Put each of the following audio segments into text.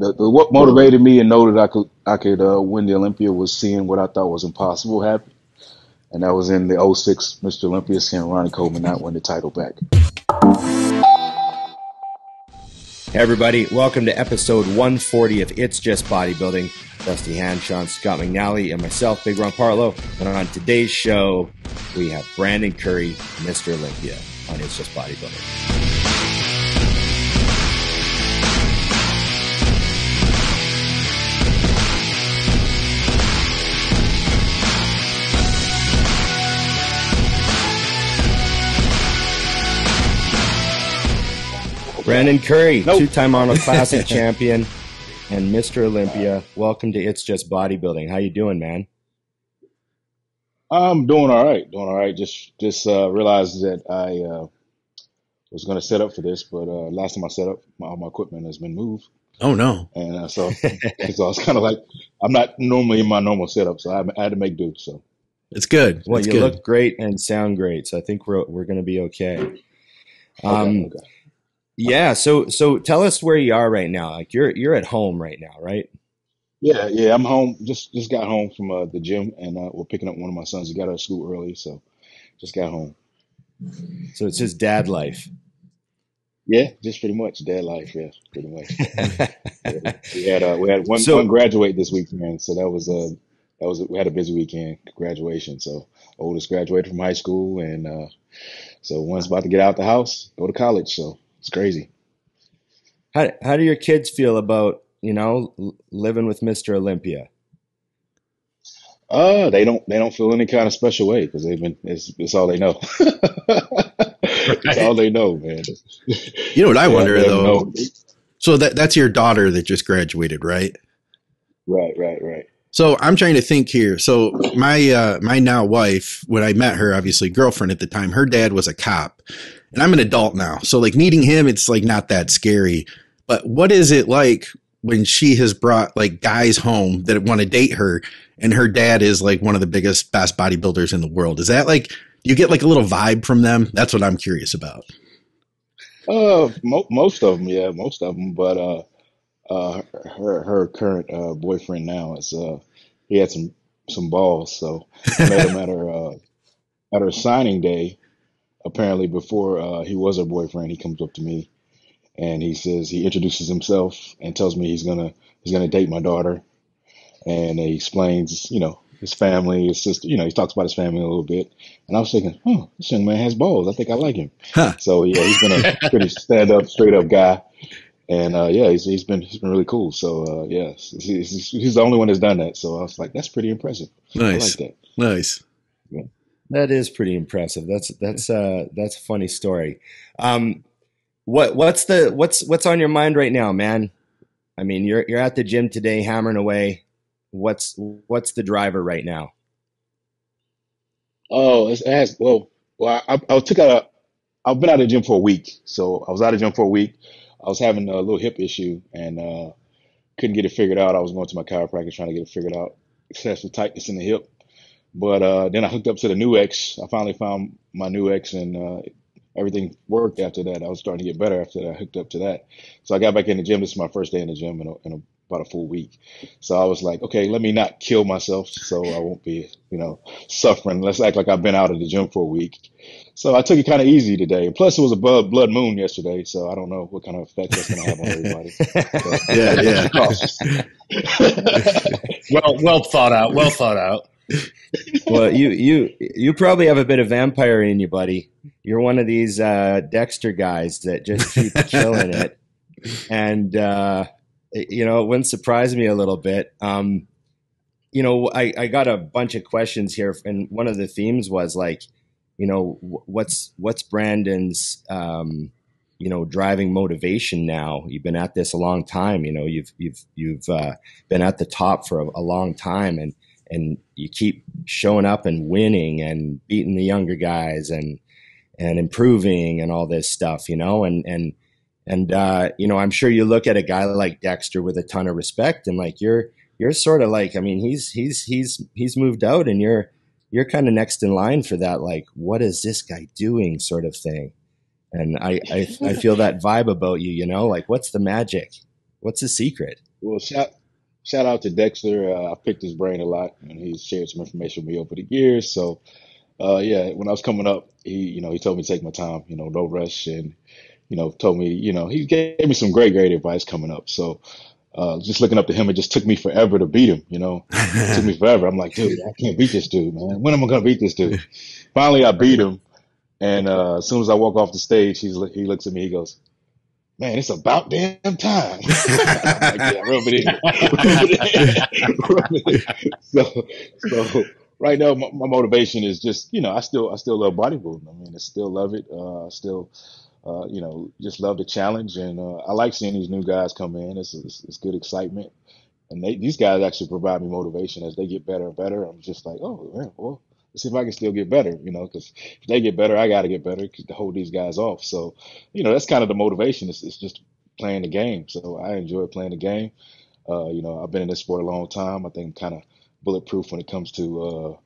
the, the, what motivated me and know that I could I could uh, win the Olympia was seeing what I thought was impossible happen, and that was in the 06 Mr. Olympia, seeing Ronnie Coleman not win the title back. Hey everybody, welcome to episode 140 of It's Just Bodybuilding. Dusty Hanshaw, Scott McNally, and myself, Big Ron Partlow. And on today's show, we have Brandon Curry, Mr. Olympia, on It's Just Bodybuilding. Brandon Curry, nope. two-time Arnold Classic champion and Mr. Olympia. Welcome to It's Just Bodybuilding. How you doing, man? I'm doing all right. Doing all right. Just just uh, realized that I uh, was going to set up for this, but uh, last time I set up, my, all my equipment has been moved. Oh no! And uh, so, so I was kind of like, I'm not normally in my normal setup, so I, I had to make do. So it's good. Well, it's you good. look great and sound great, so I think we're we're going to be okay. Um, okay, okay. Yeah. So so tell us where you are right now. Like you're you're at home right now, right? Yeah, yeah. I'm home. Just just got home from uh, the gym, and uh, we're picking up one of my sons. He got out of school early, so just got home. So it's just dad life. Yeah, just pretty much dad life. Yeah, pretty much. yeah, we had uh, we had one so, one graduate this weekend, so that was uh that was we had a busy weekend graduation. So oldest graduated from high school, and uh, so one's about to get out the house, go to college. So it's crazy. How how do your kids feel about you know living with Mister Olympia? Uh, they don't they don't feel any kind of special way because they've been it's it's all they know. it's all they know, man. You know what I wonder though. So that that's your daughter that just graduated, right? Right, right, right. So I'm trying to think here. So my uh, my now wife, when I met her, obviously girlfriend at the time, her dad was a cop, and I'm an adult now. So like meeting him, it's like not that scary. But what is it like when she has brought like guys home that want to date her and her dad is like one of the biggest, best bodybuilders in the world? Is that like, you get like a little vibe from them? That's what I'm curious about. Uh, mo- most of them, yeah, most of them. But uh, uh, her her current uh, boyfriend now is uh, he had some some balls, so I met him at her uh, at her signing day apparently before uh, he was her boyfriend, he comes up to me and he says he introduces himself and tells me he's gonna he's gonna date my daughter, and he explains you know his family, his sister, you know he talks about his family a little bit, and I was thinking, oh, this young man has balls. I think I like him. Huh. So yeah, he's been a pretty stand up, straight up guy. And uh, yeah, he's, he's been he's been really cool. So uh, yeah, he's, he's, the only one that's done that. So I was like, that's pretty impressive. Nice, like nice. Yeah. That is pretty impressive. That's that's uh that's a funny story. Um, what what's the what's what's on your mind right now, man? I mean, you're you're at the gym today, hammering away. What's what's the driver right now? Oh, it has well, well, I, I took out. A, I've been out of the gym for a week, so I was out of the gym for a week. I was having a little hip issue and uh, couldn't get it figured out. I was going to my chiropractor trying to get it figured out. Excessive tightness in the hip. But uh, then I hooked up to the Nu-X. I finally found my Nu-X, and uh, everything worked after that. I was starting to get better after that. I hooked up to that. So I got back in the gym. This is my first day in the gym in, a, in a, about a full week. So I was like, okay, let me not kill myself so I won't be, you know, suffering. Let's act like I've been out of the gym for a week. So I took it kind of easy today. Plus, it was a blood, blood moon yesterday, so I don't know what kind of effect that's going to have on everybody. yeah, yeah. well, well thought out. Well thought out well, you you you probably have a bit of vampire in you, buddy. You're one of these uh, Dexter guys that just keep killing it, and uh, you know it wouldn't surprise me a little bit. Um, you know, I, I got a bunch of questions here, and one of the themes was like, you know, what's what's Brandon's um, you know driving motivation now you've been at this a long time you know you've you've you've uh, been at the top for a, a long time and and you keep showing up and winning and beating the younger guys and and improving and all this stuff, you know, and and and uh, you know, I'm sure you look at a guy like Dexter with a ton of respect and like you're you're sort of like, I mean, he's he's he's he's moved out and you're you're kind of next in line for that, like, what is this guy doing, sort of thing. And I, I I feel that vibe about you, you know, like what's the magic? What's the secret? Well, shout shout out to Dexter. Uh, I picked his brain a lot, and he's shared some information with me over the years. So, uh, yeah, when I was coming up, he you know he told me to take my time, you know, no rush, and you know told me you know he gave me some great great advice coming up. So. Uh, just looking up to him, it just took me forever to beat him. You know, it took me forever. I'm like, dude, I can't beat this dude, man. When am I gonna beat this dude? Finally, I beat him, and uh, as soon as I walk off the stage, he's he looks at me. He goes, "Man, it's about damn time." I'm like, yeah, rub it in. Rub it in. so, so right now, my, my motivation is just you know, I still I still love bodybuilding. I mean, I still love it. Uh, I still uh, you know, just love the challenge, and uh, I like seeing these new guys come in. It's, it's, it's good excitement, and they, these guys actually provide me motivation as they get better and better. I'm just like, oh, man, well, see if I can still get better, you know, because if they get better, I got to get better to hold these guys off. So, you know, that's kind of the motivation. It's, it's just playing the game. So I enjoy playing the game. Uh, you know, I've been in this sport a long time. I think I'm kind of bulletproof when it comes to, uh,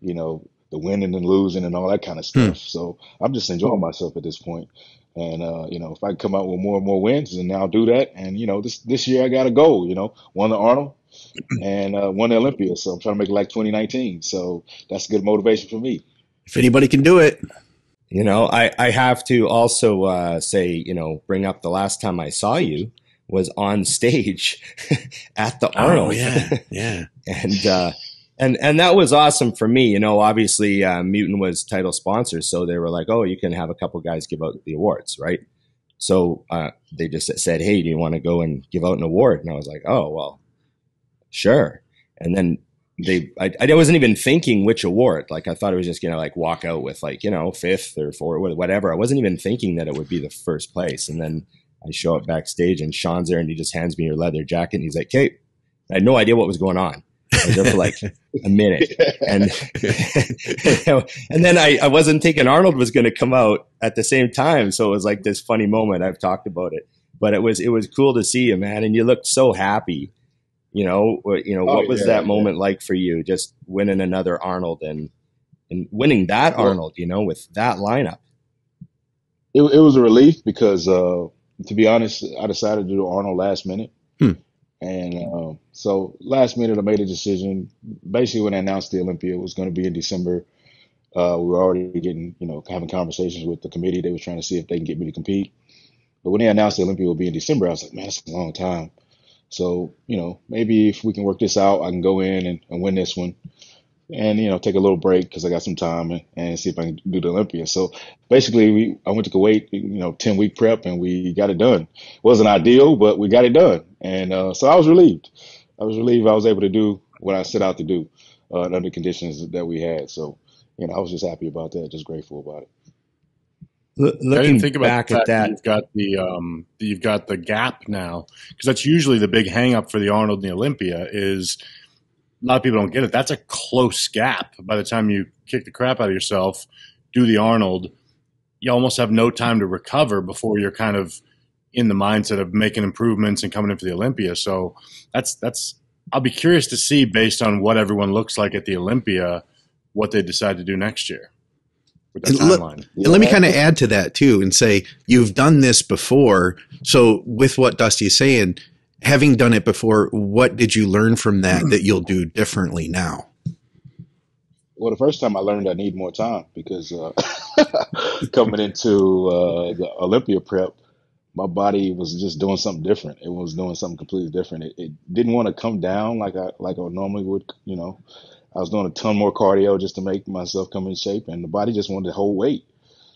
you know, the winning and losing and all that kind of Hmm. stuff. So I'm just enjoying myself at this point. And uh, you know, if I can come out with more and more wins, and I'll do that. And you know, this this year I got a goal. You know, won the Arnold and uh, won the Olympia. So I'm trying to make it like 2019. So that's good motivation for me. If anybody can do it, You know, I, I have to also uh, say, you know, bring up the last time I saw you was on stage at the Arnold. Oh yeah, yeah. and uh, and and that was awesome for me. You know, obviously uh, Mutant was title sponsor, so they were like, "Oh, you can have a couple guys give out the awards, right?" So uh, they just said, "Hey, do you want to go and give out an award?" And I was like, "Oh, well, sure." And then they, I, I wasn't even thinking which award. Like I thought it was just gonna like walk out with like you know fifth or fourth, whatever. I wasn't even thinking that it would be the first place. And then I show up backstage and Sean's there and he just hands me your leather jacket and he's like, "Kate." I had no idea what was going on. I was there for like a minute, and and then I, I wasn't thinking Arnold was going to come out at the same time, so it was like this funny moment. I've talked about it, but it was it was cool to see you, man, and you looked so happy. You know, what- you know, Oh, what was yeah, that yeah. moment like for you? Just winning another Arnold and and winning that Well- Arnold, you know, with that lineup. it, it was a relief because, uh, to be honest, I decided to do Arnold last minute. Hmm. And um, so last minute, I made a decision. Basically, when I announced the Olympia was going to be in December, uh, we were already getting, you know, having conversations with the committee. They were trying to see if they can get me to compete. But when they announced the Olympia would be in December, I was like, man, that's a long time. So, you know, maybe if we can work this out, I can go in and, and win this one and, you know, take a little break because I got some time and, and see if I can do the Olympia. So basically, we I went to Kuwait, you know, 10 week prep and we got it done. Wasn't ideal, but we got it done. And uh, so I was relieved. I was relieved I was able to do what I set out to do uh, under conditions that we had. So, you know, I was just happy about that, just grateful about it. Looking think about back the at that, You've got the um, you've got the gap now because that's usually the big hang up for the Arnold and the Olympia is a lot of people don't get it. That's a close gap. By the time you kick the crap out of yourself, do the Arnold, you almost have no time to recover before you're kind of in the mindset of making improvements and coming in for the Olympia. So that's that's. I'll be curious to see based on what everyone looks like at the Olympia, what they decide to do next year with that And look- And let me kind of add to that too and say you've done this before. So with what Dusty is saying, having done it before, what did you learn from that that you'll do differently now? Well, the first time I learned I need more time because uh, coming into uh, the Olympia prep, my body was just doing something different. It was doing something completely different. It, it didn't want to come down like I like I normally would. You know, I was doing a ton more cardio just to make myself come in shape, and the body just wanted to hold weight.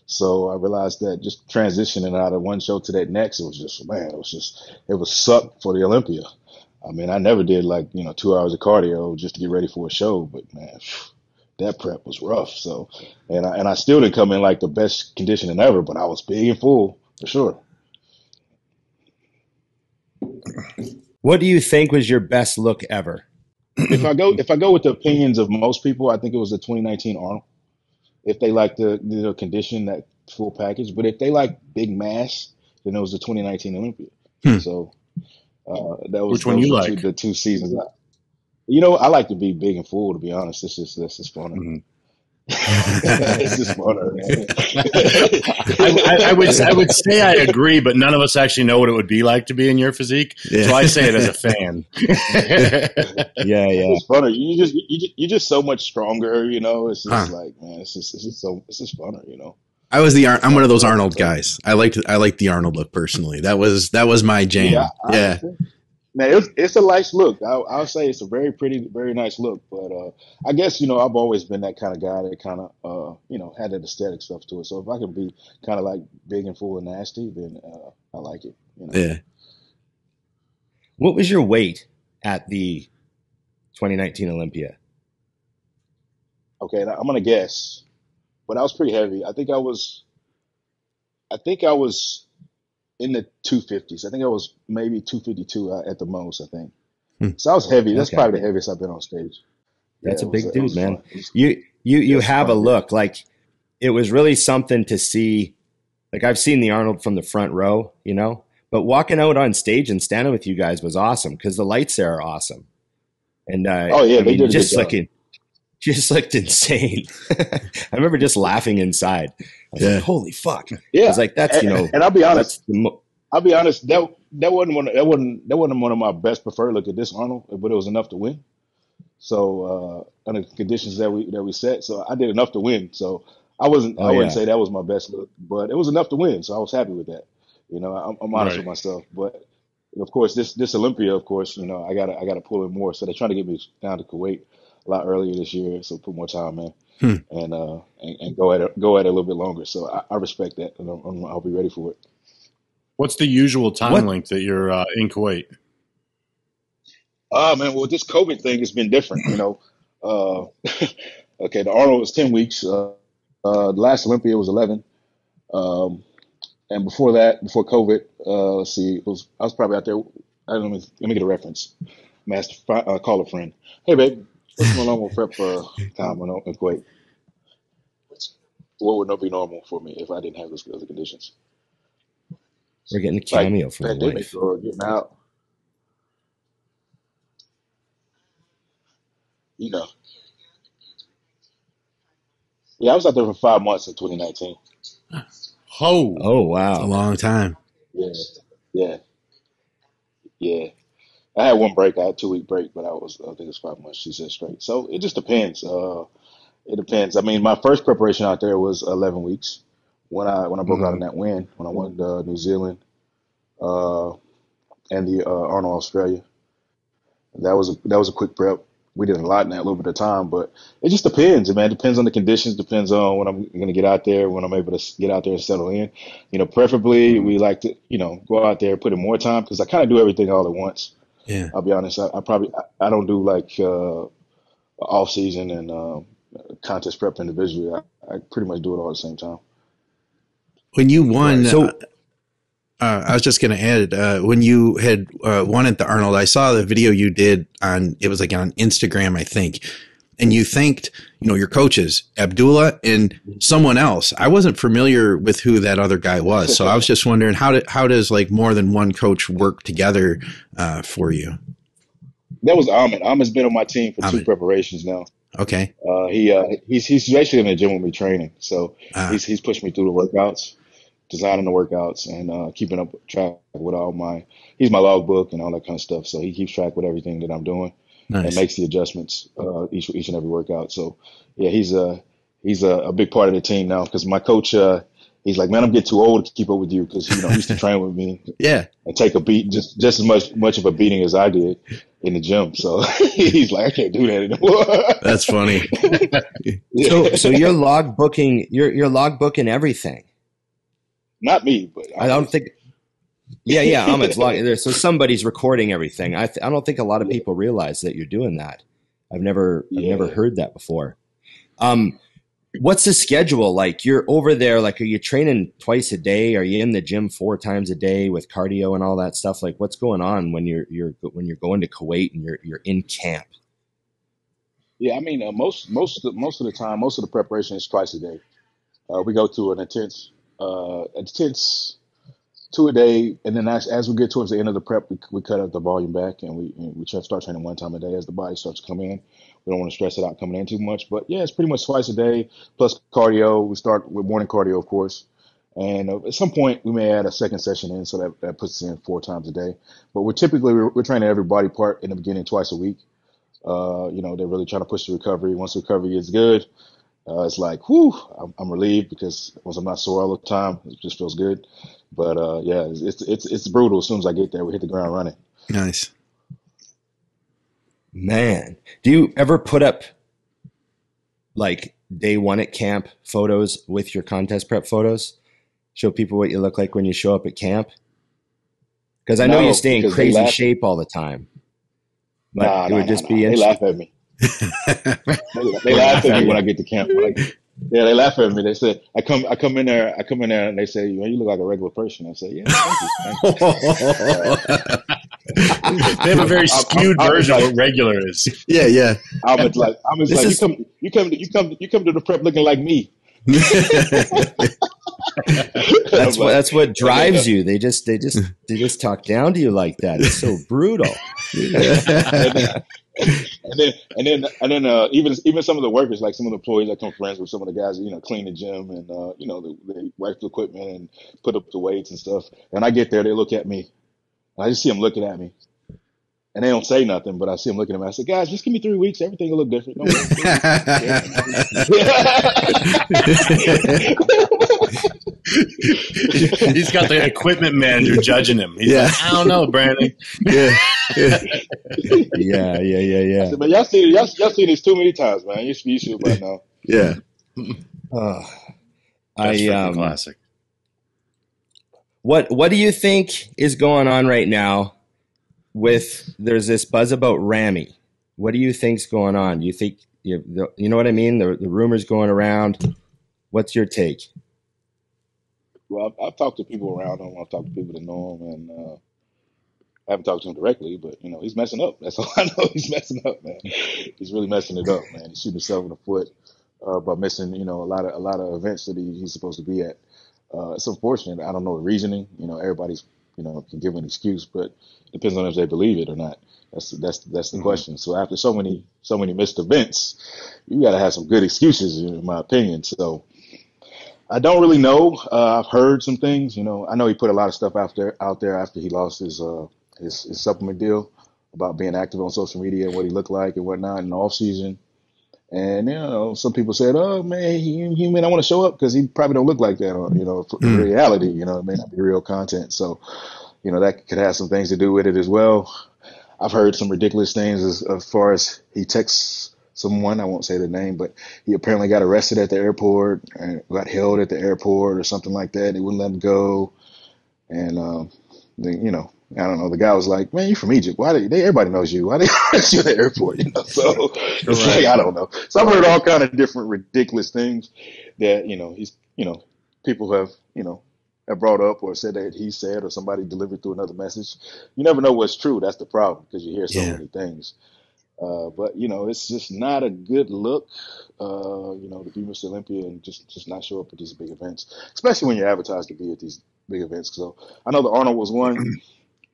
So I realized that just transitioning out of one show to that next, it was just man, it was just it was suck for the Olympia. I mean, I never did like you know two hours of cardio just to get ready for a show, but man, that prep was rough. So, and I and I still didn't come in like the best conditioning ever, but I was big and full for sure. what do you think was your best look ever? If I go if I go with the opinions of most people, I think it was the 2019 Arnold. If they like the the condition, that full package. But if they like big mass, then it was the 2019 Olympia. Hmm. So uh, that was Which one you were two- like? the two seasons. I, you know, I like to be big and full. To be honest, this is this is fun. Mhm. It's just funner. I, I, I would I would say I agree, but none of us actually know what it would be like to be in your physique. Yeah. So I say it as a fan. Yeah, yeah. it's funner. You just you just you're just so much stronger, you know. It's just Huh. like man, it's just it's just so it's just funner, you know. I was the Ar- I'm one of those Arnold guys. I liked I liked the Arnold look personally. That was that was my jam. I- Yeah. Man, it's, it's a nice look. I, I'll say it's a very pretty, very nice look. But uh, I guess you know I've always been that kind of guy that kind of uh, you know had that aesthetic stuff to it. So if I can be kind of like big and full and nasty, then uh, I like it. You know? Yeah. What was your weight at the 2019 Olympia? Okay, I'm gonna guess, but I was pretty heavy. I think I was, I think I was in the 250s. I think I was maybe 252 uh, at the most. I think. Hmm. So I was heavy. That's Okay. probably the heaviest I've been on stage. That's Yeah, a big was- dude, man. Was- You you you have a fun, yeah. look like it was really something to see. Like I've seen the Arnold from the front row, you know, but walking out on stage and standing with you guys was awesome because the lights there are awesome. And uh, Oh, yeah, I they mean, did a just good job. just looked insane. I remember just laughing inside. I was Yeah. like, "Holy fuck!" Yeah, I was like, "That's you know, and I'll be honest. mo- I'll be honest. That that wasn't one. Of, that wasn't that wasn't one of my best preferred look at this Arnold, but it was enough to win. So uh, under the conditions that we that we set, so I did enough to win. So I wasn't. Oh, I wouldn't yeah. say that was my best look, but it was enough to win. So I was happy with that. You know, I'm, I'm honest Right. with myself. But of course, this this Olympia, of course, you know, I gotta I gotta pull in more. So they're trying to get me down to Kuwait a lot earlier this year, so put more time in. Hmm. And, uh, and and go at it go at it a little bit longer, so I, I respect that, and I'm, I'm, I'll be ready for it. What's the usual time What- length that you're uh, in Kuwait? Oh man, well this COVID thing has been different, you know. Uh, okay, the Arnold was ten weeks. Uh, uh, the last Olympia was eleven, um, and before that, before COVID, uh, let's see, it was I was probably out there. I don't know, let me let me get a reference. Master, uh, call a friend. Hey babe, what's my normal prep for time in, in Kuwait? What would not be normal for me if I didn't have those other conditions? we're getting a Like cameo from the pandemic wife." or getting out, you know. Yeah, I was out there for five months in 2019. Oh, Oh wow. A long time. Yeah, yeah, yeah. I had one break. I had two week break, but I was I think it was five months. She said straight. So it just depends. Uh, it depends. I mean, my first preparation out there was 11 weeks when I when I broke out in that win when I won uh, New Zealand uh, and the uh, Arnold Australia. That was a that was a quick prep. We did a lot in that little bit of time, but it just depends, man. It depends on the conditions. Depends on when I'm going to get out there, when I'm able to get out there and settle in. You know, preferably we like to, you know, go out there put in more time because I kind of do everything all at once. Yeah. I'll be honest. I, I probably I, I don't do like uh, off season and uh, contest prep individually. I, I pretty much do it all at the same time. When you won, So- uh, uh, I was just going to add uh, when you had uh, won at the Arnold, I saw the video you did on it was like on Instagram, I think, and you thanked you know your coaches Abdullah and someone else. I wasn't familiar with who that other guy was, so I was just wondering how did how does like more than one coach work together uh, for you? That was Ahmed. Ahmed's been on my team for two preparations now. Okay, Uh, he uh, he's he's basically in the gym with me training, so Ah. he's he's pushed me through the workouts, designing the workouts, and uh, keeping up track with all my. He's my logbook and all that kind of stuff, so he keeps track with everything that I'm doing and makes the adjustments uh, each each and every workout. So yeah, he's a he's a, a big part of the team now because my coach. Uh, He's like, man, I'm getting too old to keep up with you because you know he used to train with me Yeah, and take a beat just just as much much of a beating as I did in the gym. So he's like, I can't do that anymore. that's funny. So so you're log booking you're you're log booking everything. Not me, but I don't think. Yeah, yeah, Ahmed's log. there- So somebody's recording everything. I th- I don't think a lot of people realize that you're doing that. I've never I've never heard that before. Um, what's the schedule like? You're over there. Like, are you training twice a day? Are you in the gym four times a day with cardio and all that stuff? Like, what's going on when you're you're when you're going to Kuwait and you're you're in camp? Yeah, I mean, uh, most most of the, most of the time, most of the preparation is twice a day. Uh, we go to an intense uh, intense two a day, and then as, as we get towards the end of the prep, we, we cut up the volume back, and we and we try start training one time a day as the body starts to come in. We don't want to stress it out coming in too much, but yeah, it's pretty much twice a day plus cardio. We start with morning cardio, of course, and uh, at some point we may add a second session in, so that, that puts us in four times a day. But we're typically we're, we're training every body part in the beginning twice a week. Uh, you know, they're really trying to push the recovery. Once the recovery is good, uh, it's like, whew, I'm, I'm relieved because once I'm not sore all the time, it just feels good. But uh, yeah, it's, it's it's brutal. As soon as I get there, we hit the ground running. Nice. Man, do you ever put up like day one at camp photos with your contest prep photos? Show people what you look like when you show up at camp? Because I know No, you stay in crazy shape all the time. But Nah, it would nah, just nah. be They interesting. laugh at me. They, they laugh at me when I get to camp. When I- yeah, they laugh at me. They say I come I come in there I come in there and they say, "Man, you look like a regular person." I say, "Yeah, thank you." Thank you. They have a very I'm- skewed I'm- I'm version of what regular is. yeah, yeah. I'm just like I'm just This like is- you come you come to, you come you come to the prep looking like me. That's what oh, that's what drives you. They just they just they just talk down to you like that. It's so brutal. and then and then and then and then uh, even even some of the workers, like some of the employees, I come friends with some of the guys, you know, clean the gym and uh, you know, they, they wipe the equipment and put up the weights and stuff. And I get there, they look at me, and I just see them looking at me, and they don't say nothing, but I see them looking at me. I said, guys, just give me three weeks, everything will look different. Don't He's got the equipment manager judging him. He's Yeah. like, I don't know, Brandon. yeah. yeah. Yeah, yeah, yeah, yeah. Said, man, y'all see y'all, y'all seen this too many times, man. You should, you should by now. Yeah. That's I um, classic. What What do you think is going on right now? With there's this buzz about Ramy. What do you think's going on? You think you you know what I mean? The the rumors going around. What's your take? Well, I've, I've talked to people around him. I've talked to people that know him, and uh, I haven't talked to him directly, but you know, he's messing up. That's all I know. He's messing up, man. He's really messing it up, man. He's shooting himself in the foot uh, by missing, you know, a lot of a lot of events that he, he's supposed to be at. Uh, it's unfortunate. I don't know the reasoning. You know, everybody's, you know, can give an excuse, but it depends on if they believe it or not. That's that's that's the Mhm. question. So after so many so many missed events, you got to have some good excuses, in my opinion. So. I don't really know. Uh, I've heard some things. You know, I know he put a lot of stuff out there out there after he lost his uh, his, his supplement deal about being active on social media and what he looked like and whatnot in the off season. And you know, some people said, "Oh man, he, he may not want to show up because he probably don't look like that." Or you know, Mm. reality, you know, it may not be real content. So, you know, that could have some things to do with it as well. I've heard some ridiculous things as, as far as he texts someone. I won't say the name, but he apparently got arrested at the airport and got held at the airport or something like that. They wouldn't let him go, and um, they, you know, I don't know. The guy was like, "Man, you're from Egypt? Why? They, they everybody knows you. Why they arrest you at the airport?" You know, so it's Right. like I don't know. So I've heard all kind of different ridiculous things that you know he's you know people have you know have brought up or said that he said or somebody delivered through another message. You never know what's true. That's the problem because you hear so Yeah. many things. Uh, but you know, it's just not a good look. Uh, you know, to be Mr. Olympia and just just not show up at these big events, especially when you're advertised to be at these big events. So I know the Arnold was one.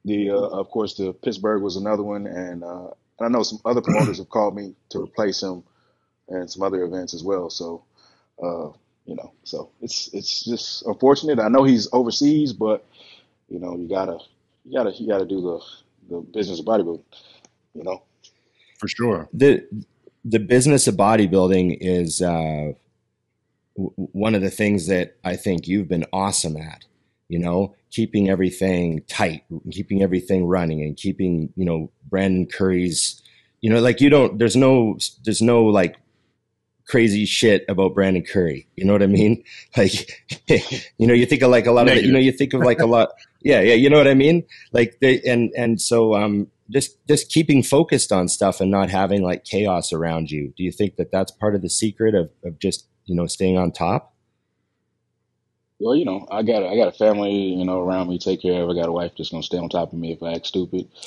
The uh, of course the Pittsburgh was another one, and uh, and I know some other promoters have called me to replace him, and some other events as well. So, uh, you know, so it's it's just unfortunate. I know he's overseas, but you know, you gotta you gotta you gotta do the the business of bodybuilding. You know. For sure. the The business of bodybuilding is uh, w- one of the things that I think you've been awesome at. You know, keeping everything tight, keeping everything running, and keeping you know Brandon Curry's. You know, like you don't. There's no. There's no like crazy shit about Brandon Curry. You know what I mean? Like, you know, you think of like a lot of, the, you know, you think of like a lot. Yeah, yeah, you know what I mean? Like they and and so um just just keeping focused on stuff and not having like chaos around you. Do you think that that's part of the secret of of just, you know, staying on top? Well, you know, I got a, I got a family, you know, around me to take care of. I got a wife that's gonna stay on top of me if I act stupid.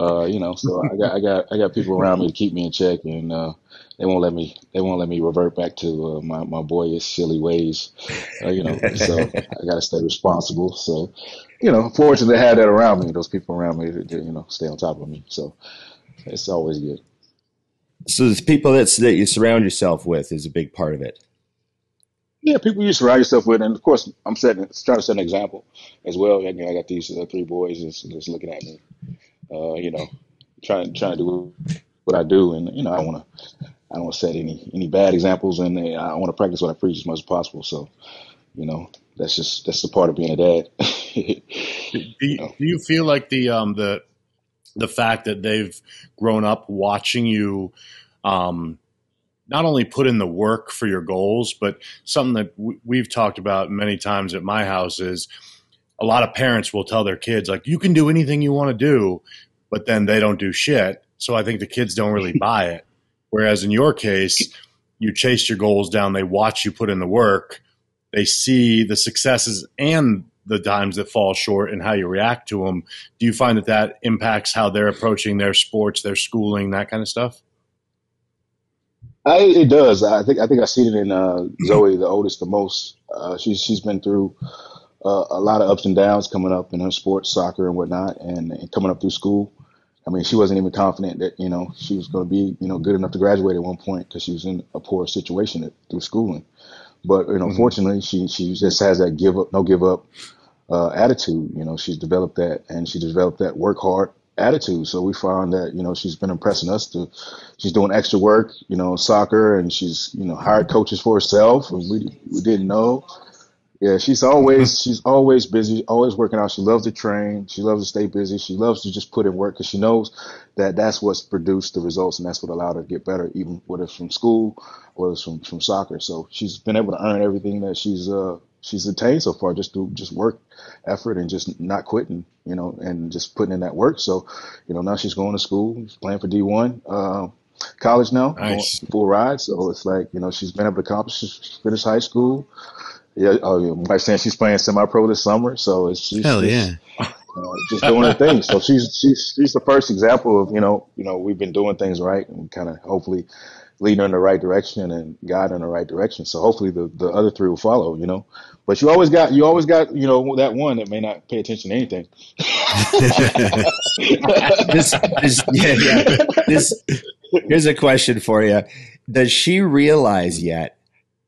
Uh, you know, so I got I got I got people around me to keep me in check, and uh, they won't let me they won't let me revert back to uh, my my boyish silly ways. Uh, you know, so I got to stay responsible. So, you know, fortunate to have that around me. Those people around me that, you know stay on top of me. So it's always good. So the people that's that you surround yourself with is a big part of it. Yeah, people you surround yourself with, and of course, I'm setting trying to set an example as well. Know, I got these uh, three boys just, just looking at me, uh, you know, trying trying to do what I do, and you know, I want to I don't want to set any any bad examples, and uh, I want to practice what I preach as much as possible. So, you know, that's just that's the part of being a dad. do, you, do you feel like the um the the fact that they've grown up watching you um not only put in the work for your goals, but something that w- we've talked about many times at my house is a lot of parents will tell their kids like you can do anything you want to do, but then they don't do shit. So I think the kids don't really buy it. Whereas in your case, you chase your goals down, they watch you put in the work, they see the successes and the times that fall short and how you react to them. Do you find that that impacts how they're approaching their sports, their schooling, that kind of stuff? I, it does. I think I think I see it in uh, Zoe, the oldest, the most. Uh, she's she's been through uh, a lot of ups and downs coming up in her sports, soccer and whatnot, and, and coming up through school. I mean, she wasn't even confident that you know she was going to be you know good enough to graduate at one point because she was in a poor situation at, through schooling. But you know, mm-hmm. fortunately, she she just has that give up, no give up uh, attitude. You know, she's developed that, and she developed that work hard attitude. So we found that you know she's been impressing us. To she's doing extra work, you know, soccer, and she's you know hired coaches for herself, and we we didn't know. Yeah, she's always she's always busy, always working out. She loves to train. She loves to stay busy. She loves to just put in work because she knows that that's what's produced the results, and that's what allowed her to get better, even whether it's from school or it's from from soccer. So she's been able to earn everything that she's uh she's attained so far just through just work effort and just not quitting, you know, and just putting in that work. So, you know, now she's going to school, she's playing for D1, uh, college now, nice. full ride. So it's like, you know, she's been able to accomplish, she's finished high school. Yeah, oh, yeah. My saying she's playing semi-pro this summer, so it's she's, hell yeah, you know, just doing her thing. So she's she's she's the first example of you know you know we've been doing things right and kind of hopefully leading in the right direction and her in the right direction. So hopefully the, the other three will follow, you know. But you always got you always got, you know, that one that may not pay attention to anything. this, this, yeah, yeah. This, here's a question for you. Does she realize yet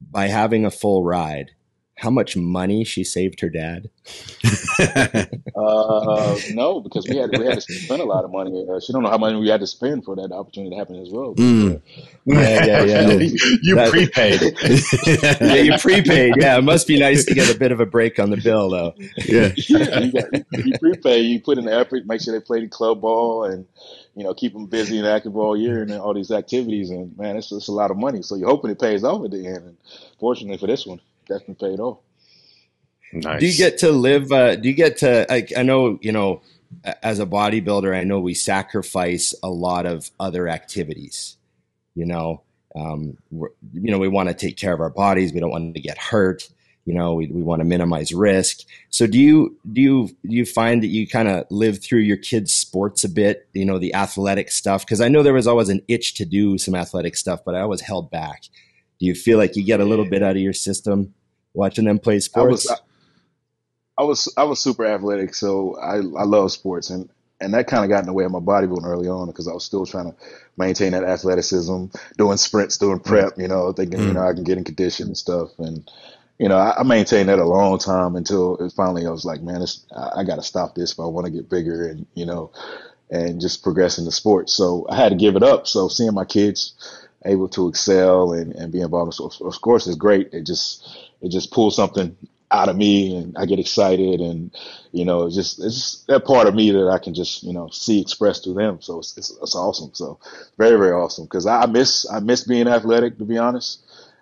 by having a full ride how much money she saved her dad? uh, no, because we had we had to spend a lot of money. Uh, she don't know how much we had to spend for that opportunity to happen as well. Mm. Yeah, yeah, yeah. you that, prepaid. yeah, you prepaid. Yeah, it must be nice to get a bit of a break on the bill, though. Yeah, yeah you, got, you prepay. You put in the effort, make sure they play the club ball, and you know keep them busy and active all year, and all these activities. And man, it's, it's a lot of money. So you're hoping it pays off at the end. And fortunately for this one that's been paid off. Nice. Do you get to live? Uh, do you get to? I, I know you know. As a bodybuilder, I know we sacrifice a lot of other activities. You know, um, you know, we want to take care of our bodies. We don't want to get hurt. You know, we, we want to minimize risk. So do you do you do you find that you kind of live through your kids' sports a bit? You know, the athletic stuff because I know there was always an itch to do some athletic stuff, but I always held back. Do you feel like you get a little bit out of your system watching them play sports? I was, I, I was, I was super athletic, so I, I love sports, and and that kind of got in the way of my bodybuilding early on because I was still trying to maintain that athleticism, doing sprints, doing prep, you know, thinking mm. you know I can get in condition and stuff, and you know I, I maintained that a long time until it finally I was like, man, I, I got to stop this if I want to get bigger and you know, and just progress in the sport. So I had to give it up. So seeing my kids able to excel and, and be involved. So of course it's great. It just it just pulls something out of me and I get excited and you know it's just it's just that part of me that I can just you know see expressed through them. So it's it's, it's awesome. So very very awesome because I miss I miss being athletic to be honest.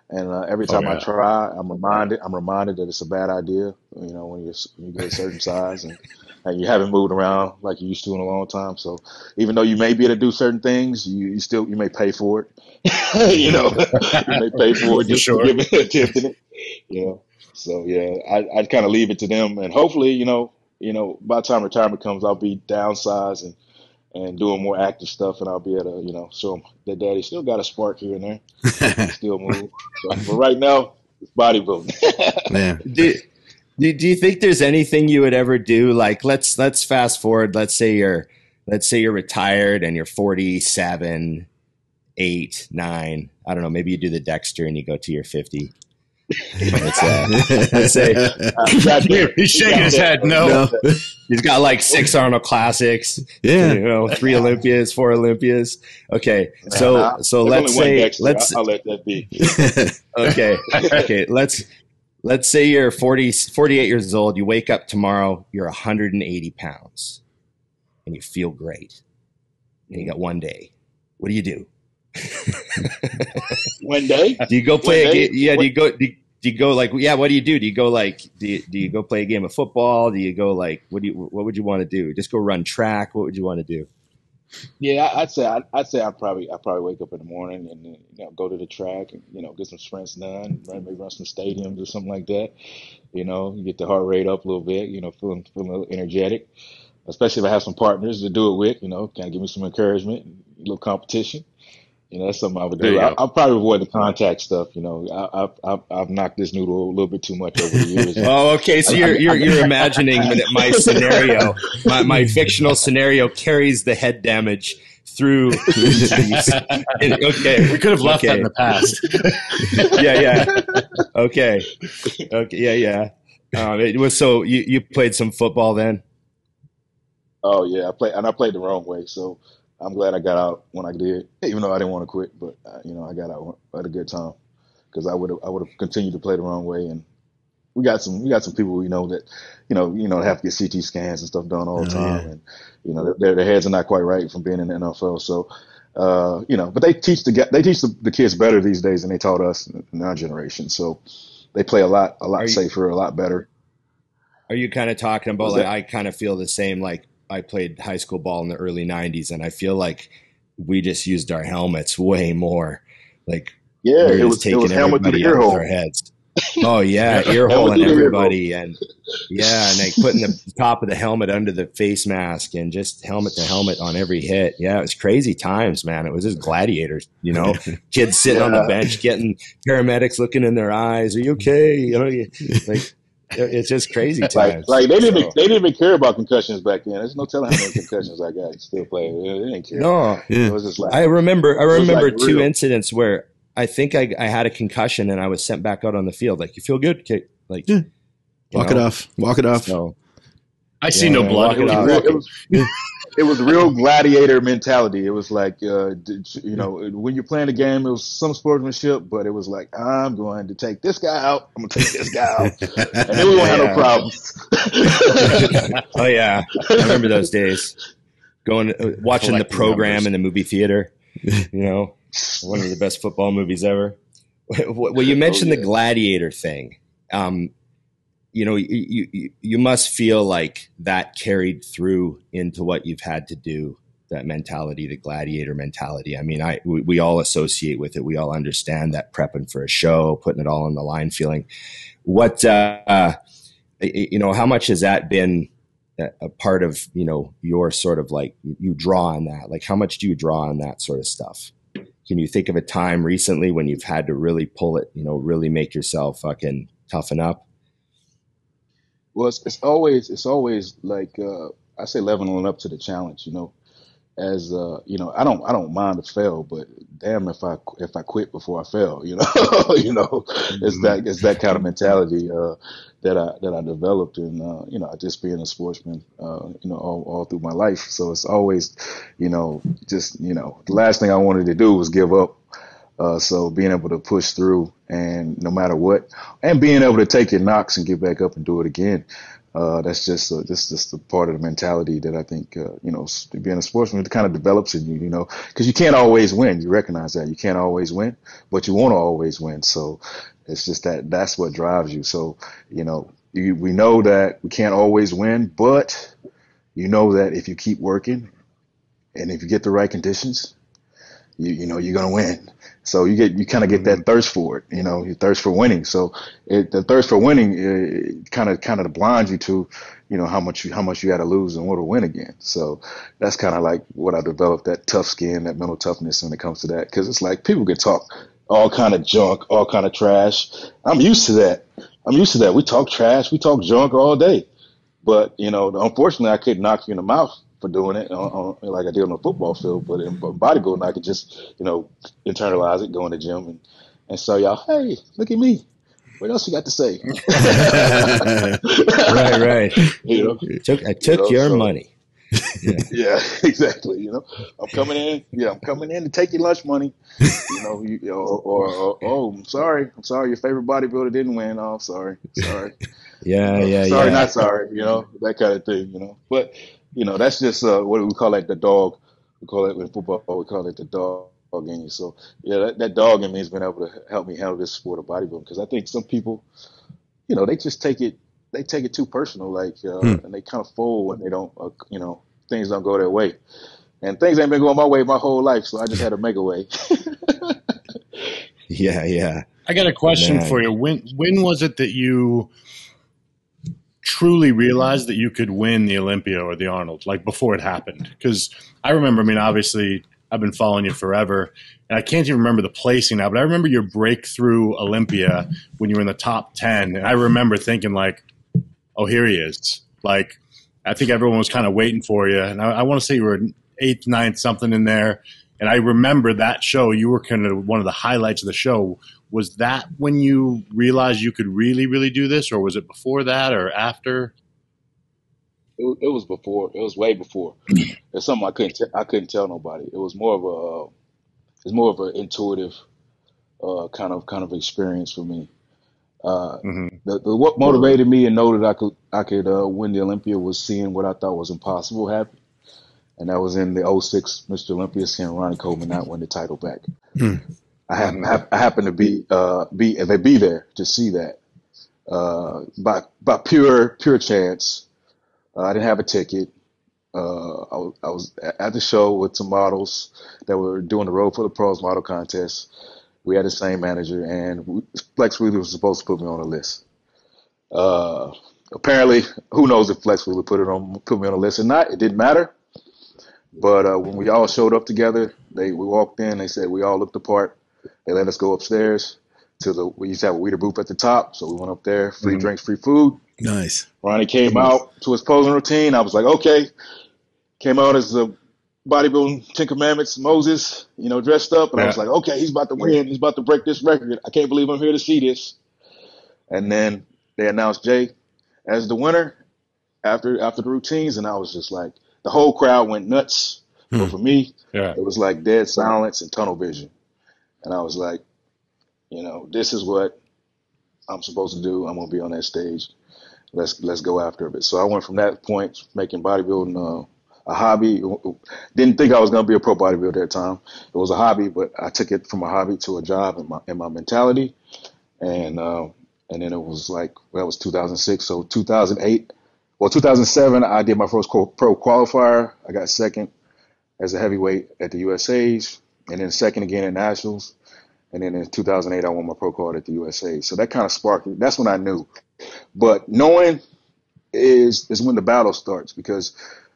And uh, every oh, time oh, yeah. I try, I'm reminded I'm reminded that it's a bad idea. You know when you when you get a certain size and and you haven't moved around like you used to in a long time. So even though you may be able to do certain things, you, you still you may pay for it. you know, you may pay for it just sure. giving a tip in it. You know, so yeah, I, I'd kind of leave it to them, and hopefully, you know, you know, by the time retirement comes, I'll be downsized and and doing more active stuff, and I'll be able to, you know, show them that daddy still got a spark here and there, still move. So, but right now, it's bodybuilding. Man, do, Do, do you think there's anything you would ever do? Like let's let's fast forward. Let's say you're let's say you're retired and you're 47, eight, nine. I don't know. Maybe you do the Dexter and you go to your 50. let's, uh, let's say He's shaking his head. No. No. he's got like six Arnold Classics. Yeah. you know, three Olympias, four Olympias. Okay, so so there's let's say Dexter. let's I'll, I'll let that be. okay okay let's let's say you're 40 48 years old you wake up tomorrow you're 180 pounds and you feel great and you got one day. What do you do? One day, do you go play a game yeah do you go do you, do you go like yeah what do you do? Do you go like do you, do you go play a game of football? Do you go like what do you what would you want to do? Just go run track? What would you want to do yeah, I- I'd say I'd, I'd say I probably I probably wake up in the morning and you know go to the track and you know get some sprints done, run maybe run some stadiums or something like that. You know, get the heart rate up a little bit. You know, feeling feeling energetic, especially if I have some partners to do it with. You know, kind of give me some encouragement, a little competition. You know, that's something I would do. I, I'll probably avoid the contact stuff. You know, I, I've, I've I've knocked this noodle a little bit too much over the years. Oh, okay. So I- you're I- you're you're imagining that my scenario, my, my fictional scenario carries the head damage through. okay. We could have left that in the past. Yeah, yeah. Okay. Okay. Yeah, yeah. Um, it was so you you played some football then. Oh yeah, I played and I played the wrong way, so I'm glad I got out when I did. Even though I didn't want to quit, but uh, you know I got out at a good time because I would have I would have continued to play the wrong way. And we got some we got some people we know that you know you know have to get CT scans and stuff done all the Oh, time, and you know their their heads are not quite right from being in the NFL. So uh, you know, but they teach the they teach the, the kids better these days than they taught us in our generation. So they play a lot a lot you- safer, a lot better. Are you kind of talking about like I kind of feel the same? Like I played high school ball in the early '90s, and I feel like we just used our helmets way more. Like Yeah, we it was it taking was helmet through everybody the ear hole. our heads. Oh yeah, ear Helmet hole and ear hole. everybody, and yeah, and like putting the top of the helmet under the face mask, and just helmet to helmet on every hit. Yeah, it was crazy times, man. It was just gladiators, you know. Kids sitting on the bench, getting paramedics looking in their eyes. Are you okay? You know, like it's just crazy Like, times. like they didn't So- even, they didn't even care about concussions back then. There's no telling how many concussions I got. Still playing. They didn't care. no, Yeah. It was just like I remember. I remember like two real. incidents where I think I, I had a concussion and I was sent back out on the field. Like, you feel good? Okay. Like, Yeah. Walk know? it off. Walk it off. So, I see Yeah, no blood. walk it it was, it was it was real gladiator mentality. It was like uh, you you know when you're playing a game, it was some sportsmanship, but it was like I'm going to take this guy out. I'm going to take this guy out, and then we won't have no problems. oh yeah, I remember those days. Going, uh, watching the program numbers. in the movie theater. You know, one of the best football movies ever. Well, you mentioned Oh, the gladiator thing. Um, you know, you, you you must feel like that carried through into what you've had to do. That mentality, the gladiator mentality. I mean, I we, we all associate with it. We all understand that prepping for a show, putting it all on the line, feeling. What uh, uh, you know, how much has that been a, a part of you know your sort of like you draw on that? Like, how much do you draw on that sort of stuff? Can you think of a time recently when you've had to really pull it, you know, really make yourself fucking toughen up? Well, it's, it's always it's always like uh, I say leveling up to the challenge. You know, as uh, you know, I don't I don't mind to fail, but damn if I if I quit before I fail. You know, you know, it's that it's that kind of mentality uh, that I that I developed, and uh, you know, just being a sportsman, uh, you know, all, all through my life. So it's always, you know, just you know, the last thing I wanted to do was give up. Uh, so being able to push through and no matter what, and being able to take your knocks and get back up and do it again. Uh, that's just uh, just just a part of the mentality that I think uh, you know being a sportsman it kind of develops in you, you know, because you can't always win. You recognize that you can't always win, but you want to always win. So it's just that that's what drives you. So you know you, we know that we can't always win, but you know that if you keep working and if you get the right conditions, you you know you're gonna win. So you get you kind of get that mm-hmm. thirst for it, you know, you thirst for winning. So it, the thirst for winning kind of kind of blinds you to, you know, how much you how much you got to lose in order to win again. So that's kind of like what I developed that tough skin, that mental toughness when it comes to that, because it's like people can talk all kind of junk, all kind of trash. I'm used to that. I'm used to that. We talk trash, we talk junk all day. But you know, unfortunately, I couldn't knock you in the mouth for doing it on, on, like I did on the football field. But in bodybuilding, I could just you know internalize it, go in the gym, and and so y'all, hey, look at me. What else you got to say? right, right. You know, I took I took You know, your so- money. yeah, exactly. You know, I'm coming in. Yeah, I'm coming in to take your lunch money. You know, you, or, or, or oh, I'm sorry, I'm sorry, your favorite bodybuilder didn't win. Oh, sorry, sorry. Yeah, yeah, sorry, yeah. not sorry. You know that kind of thing. You know, but you know that's just uh, what do we call it the dog. We call it in football. We call it the dog in you. So yeah, that, that dog in me has been able to help me handle this sport of bodybuilding because I think some people, you know, they just take it they take it too personal, like, uh, Hmm. and they kind of fold when they don't, uh, you know, things don't go their way. And things ain't been going my way my whole life, so I just had to make a way. Yeah, yeah. I got a question Man. for you. When when was it that you truly realized that you could win the Olympia or the Arnold? Like before it happened? Because I remember. I mean, obviously, I've been following you forever, and I can't even remember the placing now. But I remember your breakthrough Olympia when you were in the top ten, and I remember thinking like, "Oh, here he is!" Like, I think everyone was kind of waiting for you, and I, I want to say you were eighth, ninth, something in there. And I remember that show. You were kind of one of the highlights of the show. Was that when you realized you could really, really do this, or was it before that or after? It, was- it was before. It was way before. It's something I couldn't. T- I couldn't tell nobody. It was more of a. Uh, it's more of an intuitive, uh, kind of kind of experience for me. Uh, hmm the, the, what motivated me and know that I could I could uh, win the Olympia was seeing what I thought was impossible happen, and that was in the 06 Mr. Olympia, seeing Ronnie Coleman not win the title back. Hmm. I happen I, happened to be uh, be they be there to see that uh, by by pure pure chance. Uh, I didn't have a ticket. Uh, I, was, I was at the show with some models that were doing the Road for the Pros model contest. We had the same manager, and Flex Wheeler was supposed to put me on the list. Uh, apparently, who knows if Flex Wheeler put it on put me on the list or not? It didn't matter. But uh, when we all showed up together, they we walked in. They said we all looked the part. They let us go upstairs to the. We used to have a Weider booth at the top, so we went up there. Free Mhm. drinks, free food. Nice. Ronnie came out to his posing routine. I was like, okay. Came out as the bodybuilding Ten Commandments Moses, you know, dressed up, and I was like, okay, he's about to win. He's about to break this record. I can't believe I'm here to see this. And then they announced Jay as the winner after after the routines, and I was just like, the whole crowd went nuts. Hmm. But for me, Yeah. it was like dead silence and tunnel vision. And I was like, you know, this is what I'm supposed to do. I'm gonna be on that stage. Let's let's go after it. So I went from that point, making bodybuilding uh, a hobby. Didn't think I was gonna be a pro bodybuilder at that time. It was a hobby, but I took it from a hobby to a job in my in my mentality. And uh, and then it was like well, that was 2006. So 2008, well 2007, I did my first pro qualifier. I got second as a heavyweight at the USA's, and then second again at nationals. And then in 2008, I won my pro card at the USA. So that kind of sparked it. That's when I knew. But knowing is is when the battle starts because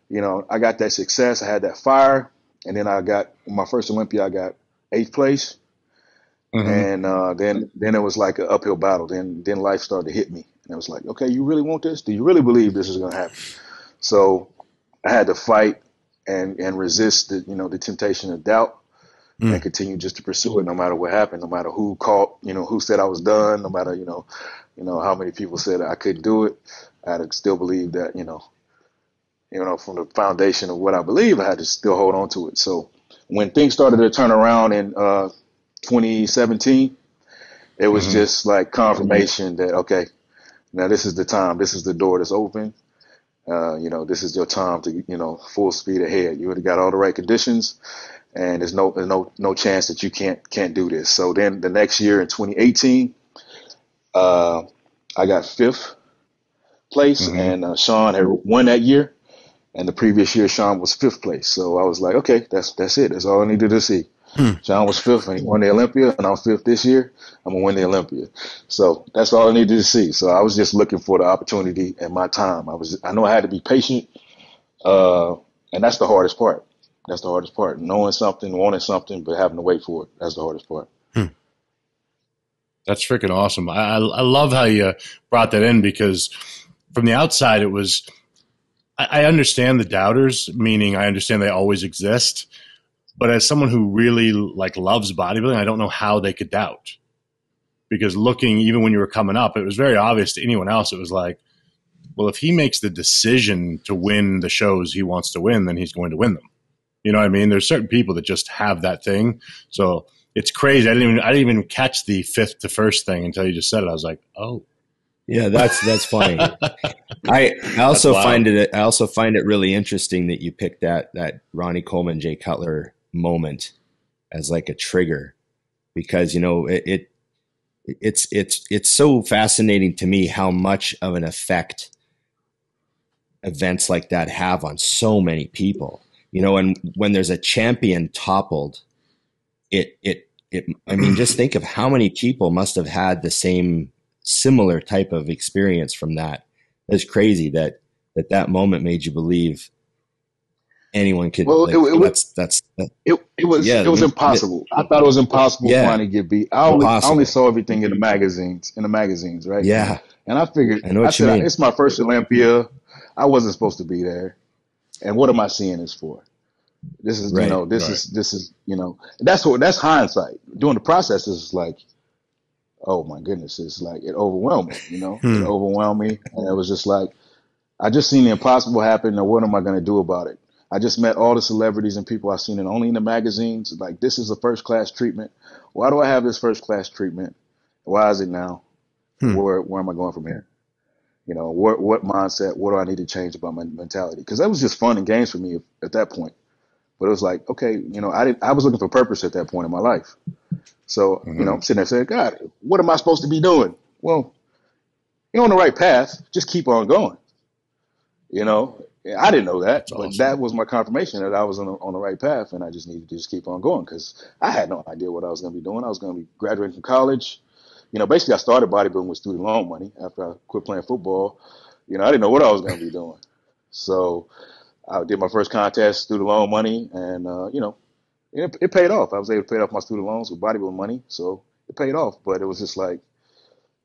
you know I got that success, I had that fire, and then I got my first Olympia. I got eighth place, Mhm. and uh, then then it was like an uphill battle. Then then life started to hit me, and it was like, okay, you really want this? Do you really believe this is going to happen? So I had to fight and and resist the you know the temptation of doubt Mm. and continue just to pursue it no matter what happened, no matter who called, you know, who said I was done, no matter, you know, you know, how many people said I couldn't do it. I had to still believe that, you know, you know, from the foundation of what I believe, I had to still hold on to it. So when things started to turn around in uh, 2017, it was Mhm. just like confirmation that, okay, now this is the time, this is the door that's open. Uh, you know, this is your time to, you know, full speed ahead. You already got all the right conditions and there's no there's no no chance that you can't can't do this. So then the next year in 2018, uh, I got fifth place, Mhm. and uh, Shawn had won that year, and the previous year Shawn was fifth place. So I was like, okay, that's that's it. That's all I needed to see. Hmm. Shawn was fifth, and he won the Olympia, and I'm fifth this year. I'm gonna win the Olympia. So that's all I needed to see. So I was just looking for the opportunity and my time. I was I know I had to be patient, uh, and that's the hardest part. That's the hardest part. Knowing something, wanting something, but having to wait for it. That's the hardest part. Hmm. That's freaking awesome. I, I, I love how you brought that in because from the outside, it was. I, I understand the doubters, meaning I understand they always exist. But as someone who really like loves bodybuilding, I don't know how they could doubt. Because looking, even when you were coming up, it was very obvious to anyone else. It was like, well, if he makes the decision to win the shows he wants to win, then he's going to win them. You know what I mean? There's certain people that just have that thing. So it's crazy. I didn't even I didn't even catch the fifth to first thing until you just said it. I was like, oh, yeah, that's that's funny. I I also find it I also find it really interesting that you picked that that Ronnie Coleman Jay Cutler moment as like a trigger because you know it, it it's it's it's so fascinating to me how much of an effect events like that have on so many people. You know, and when there's a champion toppled, it it it I mean, just think of how many people must have had the same similar type of experience from that. It's crazy that that that moment made you believe anyone could. Well, like, it, it, that's that's that, it, it was Yeah, it was I impossible. I thought it was impossible Yeah. for mine to get beat. I only, I only saw everything in the magazines, in the magazines, right? yeah. And I figured, I know what you said, mean. it's my first Olympia. I wasn't supposed to be there. And what am I seeing this for? This is, Right, you know, this right. is, this is, you know, that's what, that's hindsight. Doing the process is like, oh my goodness, it's like, it overwhelmed me, you know, Hmm. it overwhelmed me. And it was just like, I just seen the impossible happen. And what am I going to do about it? I just met all the celebrities and people I've seen it only in the magazines. Like, this is a first class treatment. Why do I have this first class treatment? Why is it now? Hmm. Where, where am I going from here? You know, what, what mindset, what do I need to change about my mentality? Cause that was just fun and games for me at that point. But it was like, okay, you know, I did, I was looking for purpose at that point in my life. So, you know, mm-hmm. I'm sitting there saying, God, what am I supposed to be doing? Well, you're on the right path. Just keep on going. You know, I didn't know that, but awesome. that was my confirmation that I was on the, on the right path, and I just needed to just keep on going because I had no idea what I was going to be doing. I was going to be graduating from college. You know, basically, I started bodybuilding with student loan money after I quit playing football. You know, I didn't know what I was going to be doing. So I did my first contest, student loan money, and uh, you know, it, it paid off. I was able to pay off my student loans with bodybuilding money, so it paid off. But it was just like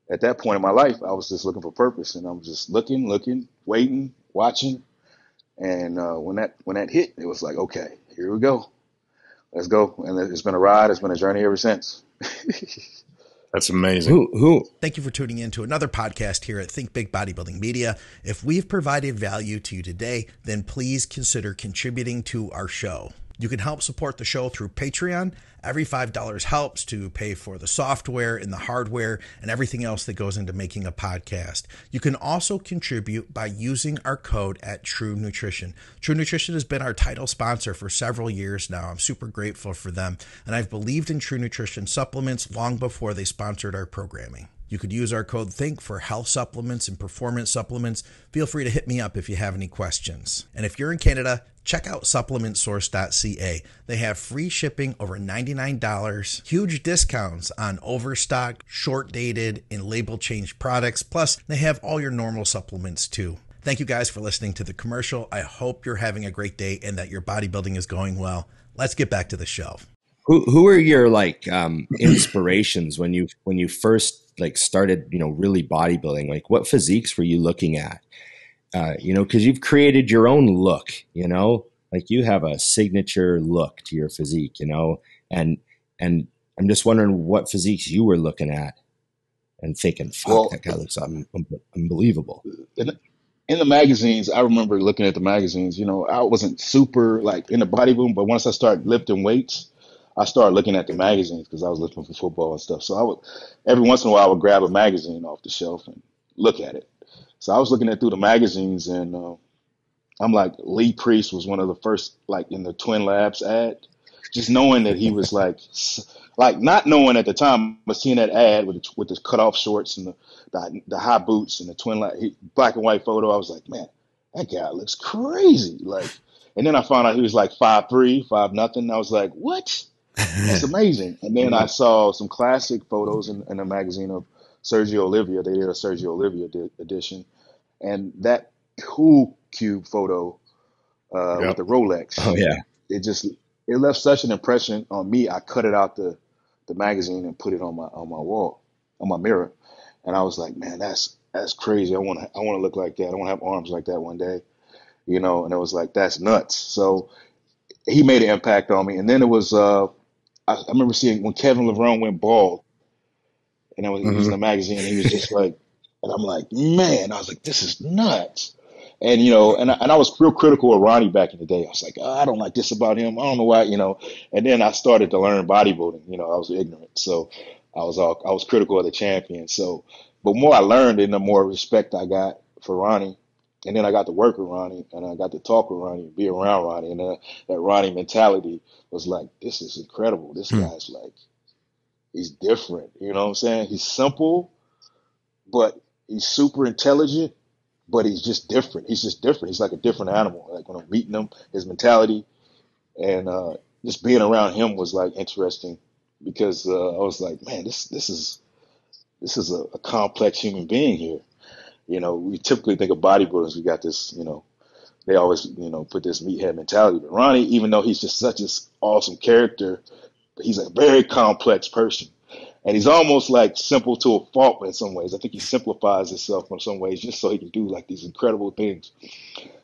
at that point in my life, I was just looking for purpose, and I was just looking, looking, waiting, watching. And uh, when that when that hit, it was like, okay, here we go, let's go. And it's been a ride. It's been a journey ever since. that's amazing. Who who Thank you for tuning in to another podcast here at Think Big Bodybuilding Media. If we've provided value to you today, then please consider contributing to our show. You can help support the show through Patreon. Every $5 helps to pay for the software and the hardware and everything else that goes into making a podcast. You can also contribute by using our code at True Nutrition. True Nutrition has been our title sponsor for several years now. I'm super grateful for them, and I've believed in True Nutrition supplements long before they sponsored our programming. You could use our code THINK for health supplements and performance supplements. Feel free to hit me up if you have any questions. And if you're in Canada, check out supplementsource.ca. They have free shipping over $99, huge discounts on overstocked, short dated, and label change products. Plus, they have all your normal supplements too. Thank you guys for listening to the commercial. I hope you're having a great day and that your bodybuilding is going well. Let's get back to the show. who who are your like um, inspirations when you when you first like started you know really bodybuilding? Like what physiques were you looking at? Uh, you know, because you've created your own look. You know, like you have a signature look to your physique. You know, and and I'm just wondering what physiques you were looking at and thinking, "Fuck, Well- that guy looks un- un- unbelievable." in, in the magazines, I remember looking at the magazines. You know, I wasn't super like in the bodybuilding, but once I started lifting weights, I started looking at the magazines because I was looking for football and stuff. So I would every once in a while I would grab a magazine off the shelf and look at it. So I was looking at through the magazines, and uh, I'm like, Lee Priest was one of the first like in the Twin Labs ad. Just knowing that he was like, like not knowing at the time, but seeing that ad with the, with the cut off shorts and the, the the high boots and the Twin he, black and white photo, I was like, man, that guy looks crazy. Like, and then I found out he was like five three, five nothing. I was like, what? That's amazing. And then I saw some classic photos in, in a magazine of Sergio Oliva. They did a Sergio Oliva di- edition, and that cool cube photo uh, Yep. with the Rolex. Oh yeah, It just it left such an impression on me. I cut it out the the magazine and put it on my on my wall. on my mirror, and I was like, man, that's that's crazy. I want to I want to look like that. I want to have arms like that one day, you know. And it was like that's nuts. So he made an impact on me. And then it was uh, I, I remember seeing when Kevin Levrone went bald, and I was, he was in the magazine. And he was just like, and I'm like, man, I was like, this is nuts. And you know, and I, and I was real critical of Ronnie back in the day. I was like, oh, I don't like this about him. I don't know why, you know. And then I started to learn bodybuilding. You know, I was ignorant, so I was all I was critical of the champion. So, but more I learned, and the more respect I got for Ronnie. And then I got to work with Ronnie, and I got to talk with Ronnie, be around Ronnie, and uh, that Ronnie mentality was like, this is incredible. This Hmm. guy's like, he's different. You know what I'm saying? He's simple, but he's super intelligent, but he's just different. He's just different. He's like a different animal. Like when I'm meeting him, his mentality and uh, just being around him was like interesting because uh, I was like, man, this this is this is a, a complex human being here. You know, we typically think of bodybuilders. We got this, you know, they always, you know, put this meathead mentality. But Ronnie, even though he's just such an awesome character, he's a very complex person. And he's almost like simple to a fault in some ways. I think he simplifies himself in some ways just so he can do like these incredible things.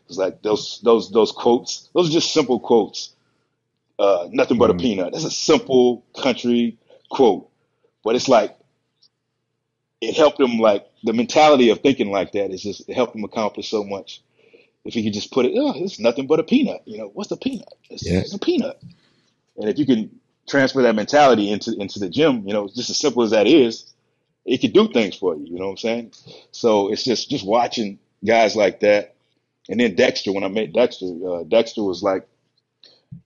It's like those those those quotes. Those are just simple quotes. Uh, nothing but a Mhm. peanut. That's a simple country quote, but it's like it helped him. Like the mentality of thinking like that is just it helped him accomplish so much. If he could just put it, oh, it's nothing but a peanut. You know, what's a peanut? It's, Yeah. it's a peanut. And if you can transfer that mentality into into the gym, you know, just as simple as that is, it could do things for you. You know what I'm saying? So it's just just watching guys like that, and then Dexter. When I met Dexter, uh, Dexter was like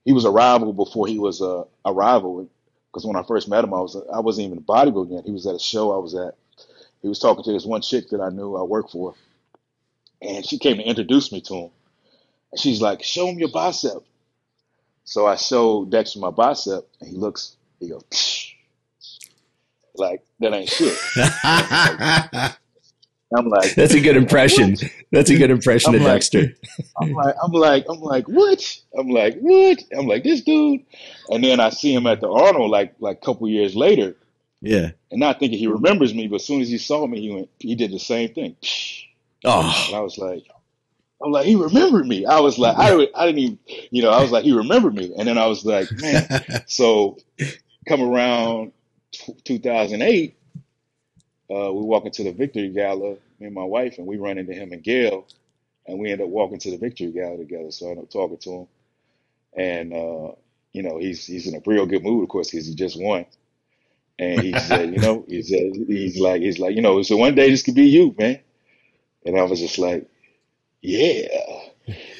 he was a rival before he was a, a rival. Because when I first met him, I was I wasn't even a bodybuilder yet. He was at a show I was at. He was talking to this one chick that I knew I worked for, and she came to introduce me to him. And she's like, "Show him your bicep." So I showed Dexter my bicep, and he looks. He goes, Psh. like that ain't shit. I'm like, That's a good impression. That's a good impression I'm of like- Dexter. I'm like, I'm like, I'm like, what? I'm like, what? I'm like, this dude. And then I see him at the Arnold like like a couple years later, yeah. and not thinking he remembers me, but as soon as he saw me, he went, he did the same thing. Oh, And I was like, I'm like, he remembered me. I was like, I, I didn't even, you know, I was like, he remembered me. And then I was like, man. so come around t- 2008, uh, we walk into the Victory Gala, me and my wife, and we run into him and Gail, and we end up walking to the Victory Gala together. So I end up talking to him, and uh, you know, he's he's in a real good mood, of course, because he just won. And he said, you know, he said he's like he's like, you know, so one day this could be you, man. And I was just like, yeah.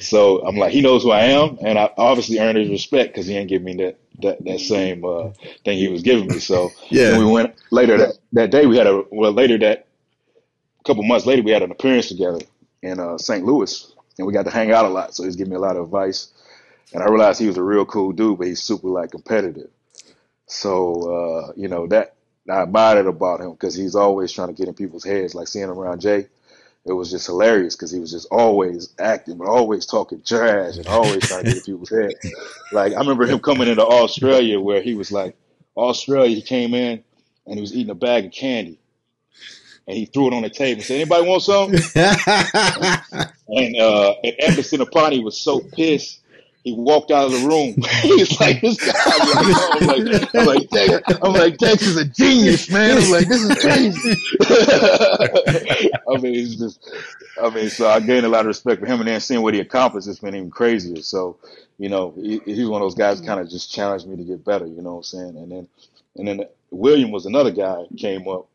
So I'm like, he knows who I am, and I obviously earned his respect because he ain't give me that that that same uh, thing he was giving me. So yeah. we went later that, that day. We had a well later that a couple months later we had an appearance together in uh, St. Louis, and we got to hang out a lot. So he's giving me a lot of advice, and I realized he was a real cool dude, but he's super like competitive. So uh, you know that I admired about him because he's always trying to get in people's heads. Like seeing him around Jay, it was just hilarious because he was just always acting, but always talking trash and always trying to get in people's heads. Like I remember him coming into Australia where he was like Australia. He came in and he was eating a bag of candy, and he threw it on the table and said, "Anybody want some?" And uh, and Emerson Apani was so pissed. He walked out of the room. He's like, this guy. I'm like, I'm like, I'm like, Dex, I'm like, Dex is a genius, man. I'm like, this is crazy. I mean, it's just, I mean, so I gained a lot of respect for him, and then seeing what he accomplished, it's been even crazier. So, you know, he, he's one of those guys kind of just challenged me to get better. You know what I'm saying? And then, and then William was another guy came up,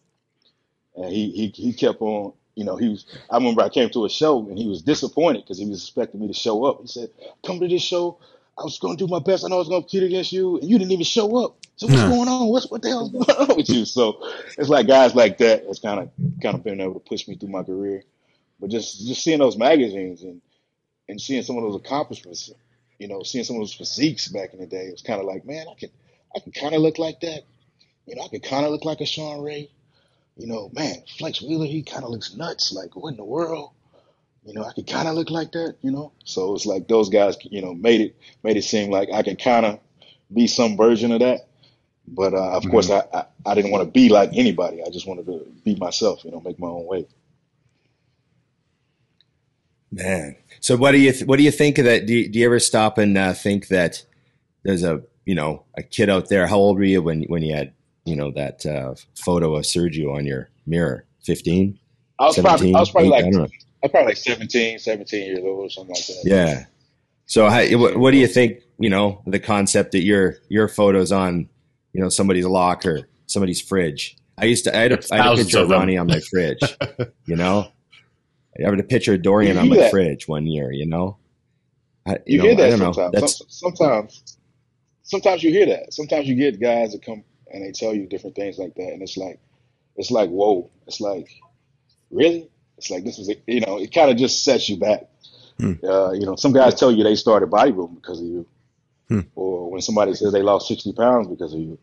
and he he he kept on. You know, he was. I remember I came to a show and he was disappointed because he was expecting me to show up. He said, "Come to this show. I was going to do my best. I know I was going to compete against you, and you didn't even show up. So what's going on? What's what the hell's going on with you?" So it's like guys like that that's kind of kind of been able to push me through my career. But just just seeing those magazines and and seeing some of those accomplishments, you know, seeing some of those physiques back in the day, it was kind of like, man, I can I can kind of look like that. You know, I can kind of look like a Shawn Ray. You know, man, Flex Wheeler, he kind of looks nuts. Like, what in the world? You know, I could kind of look like that. You know, so it's like those guys, you know, made it made it seem like I can kind of be some version of that. But uh, of course, I, I I didn't want to be like anybody. I just wanted to be myself. You know, make my own way. Man, so what do you th- what do you think of that? Do you, do you ever stop and uh, think that there's a you know a kid out there? How old were you when when you had you know that uh, photo of Sergio on your mirror? Fifteen. I was probably I was probably 18? like I don't. I was probably like 17, 17 years old or something like that. Yeah. So how, what, what do you think? You know, the concept that your your photos on, you know, somebody's locker, somebody's fridge. I used to. I had a, I had a picture of of them. Ronnie on my fridge. you know, I had a picture of Dorian on my that? fridge one year. You know, I, You, know, hear I that don't know. sometimes. That's sometimes, sometimes you hear that. Sometimes you get guys that come and they tell you different things like that, and it's like, it's like, whoa. It's like, really? It's like this is, you know, it kind of just sets you back. Hmm. Uh, you know, some guys tell you they started bodybuilding because of you, Hmm. or when somebody says they lost sixty pounds because of you,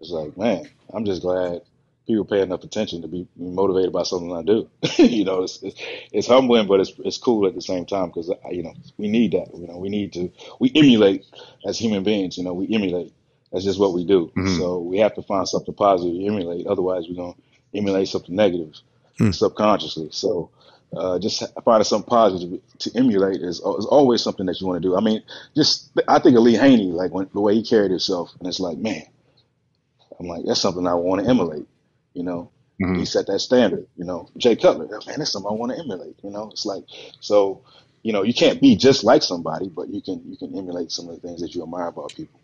it's like, man, I'm just glad people pay enough attention to be motivated by something I do. you know, it's, it's it's humbling, but it's it's cool at the same time because you know we need that. You know, we need to we emulate as human beings. You know, we emulate. That's just what we do. Mhm. So we have to find something positive to emulate. Otherwise, we're gonna emulate something negative Hmm. subconsciously. So. Uh, just finding something positive to emulate is, is always something that you want to do. I mean, just I think of Lee Haney, like when, the way he carried himself, and it's like, man, I'm like, that's something I want to emulate. You know, Mhm. he set that standard. You know, Jay Cutler, man, that's something I want to emulate. You know, it's like so. You know, you can't be just like somebody, but you can you can emulate some of the things that you admire about people.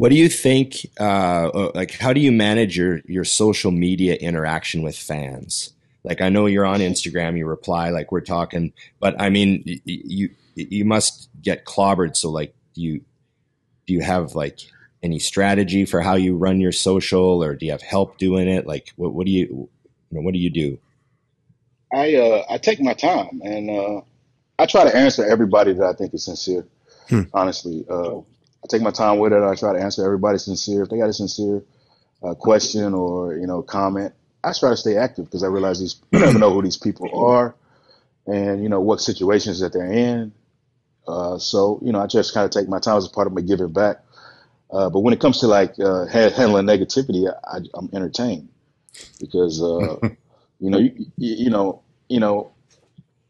What do you think? Uh, uh, like, how do you manage your your social media interaction with fans? Like, I know you're on Instagram, you reply like we're talking, but I mean, y- y- you you must get clobbered. So, like, do you do you have like any strategy for how you run your social, or do you have help doing it? Like, what what do you, you know, what do you do? I uh, I take my time and uh, I try to answer everybody that I think is sincere. Hmm. Honestly, uh, I take my time with it. I try to answer everybody sincere. If they got a sincere uh, question or you know comment, I try to stay active because I realize these you never know who these people are and you know what situations that they're in. Uh, so you know, I just kind of take my time as a part of my giving back. Uh, but when it comes to like uh, handling negativity, I, I'm entertained because uh, you know, you, you know, you know,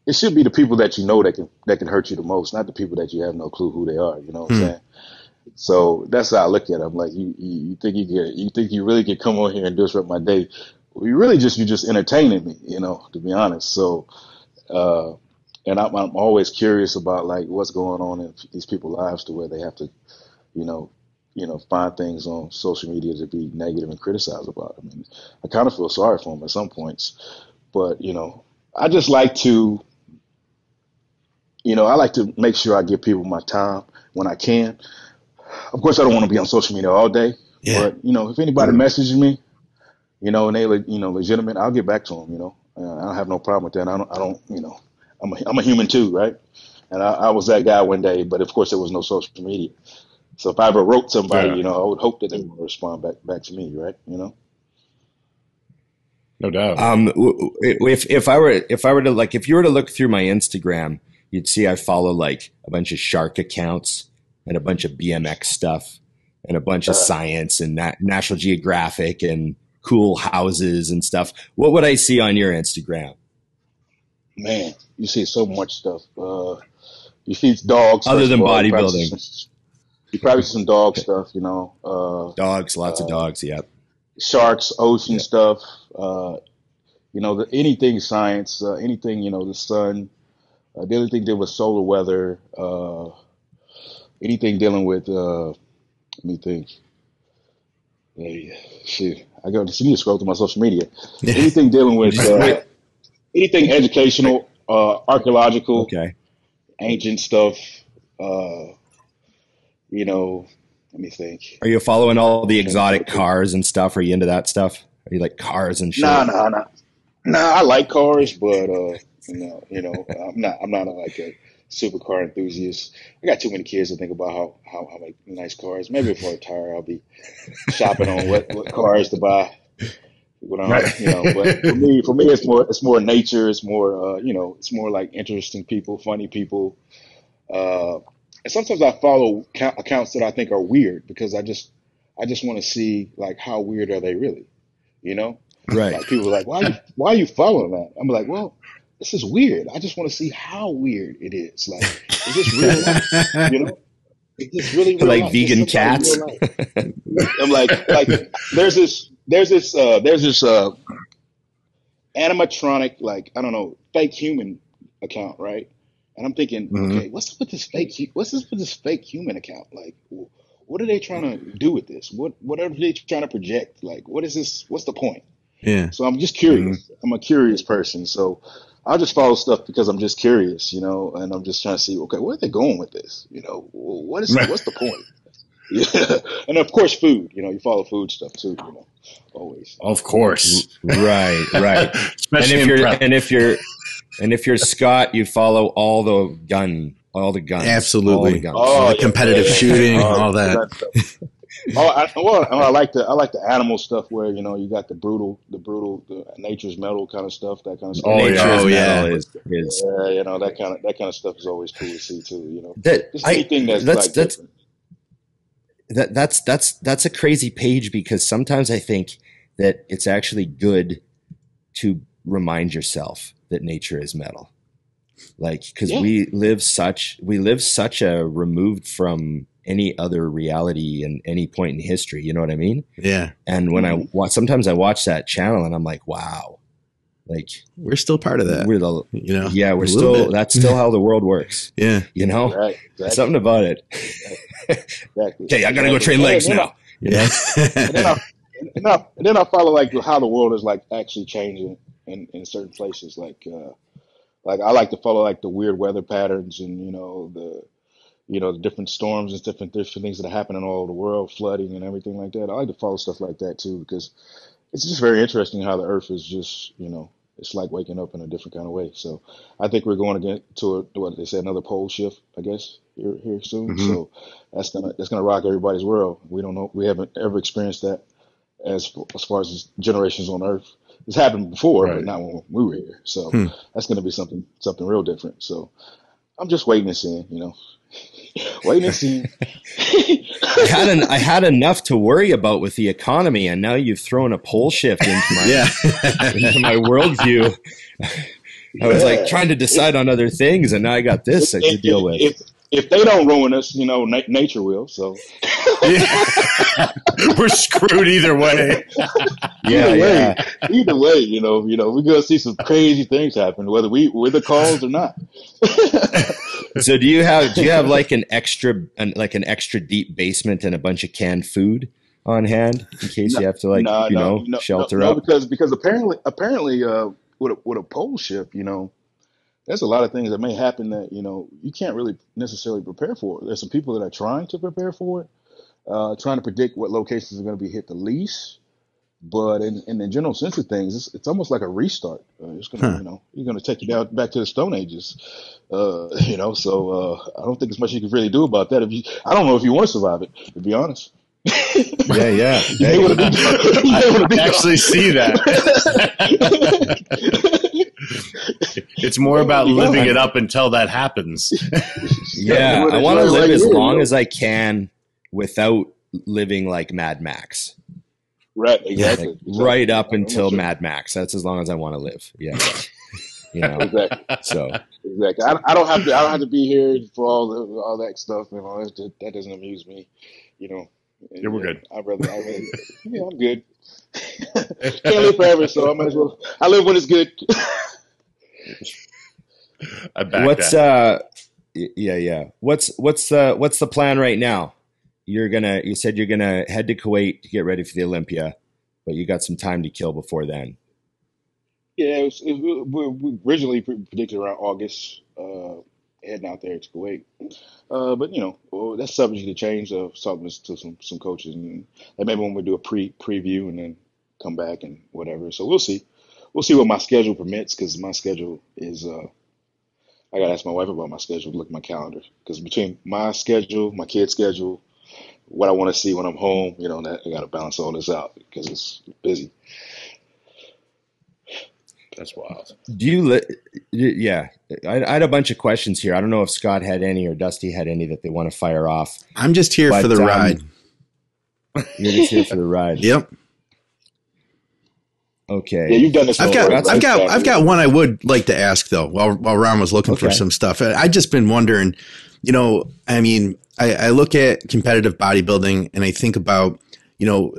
it should be the people that you know that can that can hurt you the most, not the people that you have no clue who they are. You know what I'm Hmm. saying? So that's how I look at it. I'm like, you, you, you think you can, you think you really can come on here and disrupt my day? Well, you really just you just entertaining me, you know, to be honest. So, uh, and I'm, I'm always curious about like what's going on in these people's lives to where they have to, you know, you know, find things on social media to be negative and criticize about. I mean, I kind of feel sorry for them at some points, but you know, I just like to, you know, I like to make sure I give people my time when I can. Of course, I don't want to be on social media all day, Yeah. but you know, if anybody messages me, you know, and they, you know, legitimate, I'll get back to them. You know, uh, I don't have no problem with that. I don't, I don't, you know, I'm a, I'm a human too, right? And I, I was that guy one day, but of course, there was no social media. So if I ever wrote somebody, Yeah. you know, I would hope that they would respond back back to me, right? You know. No doubt. Um, w- w- if if I were if I were to like if you were to look through my Instagram, you'd see I follow like a bunch of shark accounts and a bunch of BMX stuff and a bunch of Uh. science and na- National Geographic and cool houses and stuff. What would I see on your Instagram? Man, you see so much stuff. Uh, you see dogs. Other than of all. You probably bodybuilding. You probably see some dog stuff, you know. Uh, Dogs, lots of Uh, dogs. Yep. sharks, ocean Yeah. stuff. Uh, you know, the, anything science, uh, anything you know, the sun. Uh, the other thing dealing was solar weather. Anything dealing with. Uh, let me think. Yeah, shit, I got to need to scroll through my social media. Anything dealing with uh, anything educational, uh, archaeological, Okay. ancient stuff. Uh, you know, let me think. Are you following all the exotic cars and stuff? Are you into that stuff? Are you like cars and shit? Nah, nah, nah. Nah, I like cars, but uh, you know, you know, I'm not, I'm not a, like a supercar enthusiast. I got too many kids to think about how how, how make nice cars. Maybe before I retire, I'll be shopping on what, what cars to buy. When I'm, Right. you know, but for me, for me, it's more, it's more nature. It's more, uh, you know, it's more like interesting people, funny people. Uh, and sometimes I follow count, accounts that I think are weird because I just I just want to see like how weird are they really, you know? Right. Like people are like, why are you why are you following that? I'm like, well, this is weird. I just want to see how weird it is. Like, is this real life? You know? Is this really real Like life? vegan cats. I'm like, like there's this, there's this, uh, there's this uh, animatronic, like I don't know, fake human account, right? And I'm thinking, Mhm. okay, what's up with this fake? What's this with this fake human account? Like, what are they trying to do with this? What what are they trying to project? Like, what is this? What's the point? Yeah. So I'm just curious. I'm a curious person, so I'll just follow stuff because I'm just curious, you know, and I'm just trying to see, okay, where are they going with this? You know, what is what's the point? Yeah, and of course, food. You know, you follow food stuff too. You know, always. Of course. Right, right. and Especially if you're prep. and if you're and if you're Scott, you follow all the gun, all the guns, Absolutely. all the guns. Oh, the yeah, competitive yeah, yeah. shooting, Oh, all that. stuff. Oh, I, well, I like the I like the animal stuff where you know you got the brutal, the brutal, the nature's metal kind of stuff. That kind of stuff. Oh, Nature's oh, yeah. Oh, metal yeah. is, is Yeah, you know that kind of that kind of stuff is always cool to see too. You know, that just I, that's, that's like that's that that's that's that's a crazy page because sometimes I think that it's actually good to remind yourself that nature is metal. Like because Yeah. we live such we live such a removed from any other reality in any point in history. You know what I mean? Yeah. And when I Mhm. watch, sometimes I watch that channel and I'm like, wow, like We're still part of that. we're the you know? yeah we're still bit. that's still how the world works. Yeah. You know, Right, exactly, something about it. exactly. Okay, I gotta go train legs And now. Yeah. And then I, and then I, and then I follow like how the world is like actually changing in, in certain places. Like, uh, like I like to follow like the weird weather patterns and you know the, you know the different storms and different different things that are happening all over the world, flooding and everything like that. I like to follow stuff like that too because it's just very interesting how the Earth is just you know it's like waking up in a different kind of way. So I think we're going to get to a, what they say another pole shift, I guess here here soon. Mhm. So that's gonna that's gonna rock everybody's world. We don't know we haven't ever experienced that as as far as generations on Earth. It's happened before, Right. but not when we were here. So Hmm. that's gonna be something something real different. So I'm just waiting and seeing, you know, waiting and seeing. I had an, I had enough to worry about with the economy, and now you've thrown a pole shift into my yeah. into my worldview. I was like trying to decide on other things, and now I got this I could deal with. If, if they don't ruin us, you know, na- nature will. So We're screwed either way. Yeah, either way, yeah. either way, you know, you know, we're gonna see some crazy things happen, whether we we're the calls or not. So do you have do you have like an extra an, like an extra deep basement and a bunch of canned food on hand in case you have to like No, you no, know no, shelter no, no, up? because because apparently apparently uh with a with a pole shift, you know, there's a lot of things that may happen that you know you can't really necessarily prepare for. There's some people that are trying to prepare for it, uh, trying to predict what locations are going to be hit the least. But in, in the general sense of things, it's, it's almost like a restart. Uh, it's gonna, Huh. you know, you're gonna take you down back to the Stone Ages. Uh, you know, so uh, I don't think there's much you can really do about that. If you, I don't know if you want to survive it, to be honest. Yeah, yeah. You may wanna be- you may be- I actually see that. It's more about living it up until that happens. Yeah, What I want to live as long you as I can without living like Mad Max. Right, exactly. Like, exactly. right up until sure. Mad Max. That's as long as I want to live. Yeah. you know. Exactly, So exactly. I, I don't have to. I don't have to be here for all the, all that stuff. You know, that's just, that doesn't amuse me. You know. Yeah, we're good. I'd rather. I rather yeah, I'm good. Can't live forever, so I might as well. I live when it's good. I back what's that. uh yeah, yeah. What's what's the what's the plan right now? You're gonna you said you're gonna head to Kuwait to get ready for the Olympia, but you got some time to kill before then. yeah, it was, it, we, we originally predicted around August. Uh, heading out there to Kuwait. Uh, but you know, well, that's subject to change. Uh, talking to some some coaches, and they maybe when we do a pre preview and then come back and whatever. So we'll see. We'll see what my schedule permits because my schedule is. Uh, I gotta ask my wife about my schedule. Look at my calendar because between my schedule, my kid's schedule, what I want to see when I'm home, you know, that I gotta balance all this out because it's busy. That's wild. Do you? Li- yeah, I, I, had a bunch of questions here. I don't know if Scott had any or Dusty had any that they want to fire off. I'm just here but, for the um, ride. You're just here for the ride. Yep. Okay. Yeah, you've done this. I've got, I've got, I've got one I would like to ask though. While while Ron was looking okay. for some stuff, I just been wondering. You know, I mean, I, I look at competitive bodybuilding and I think about you know,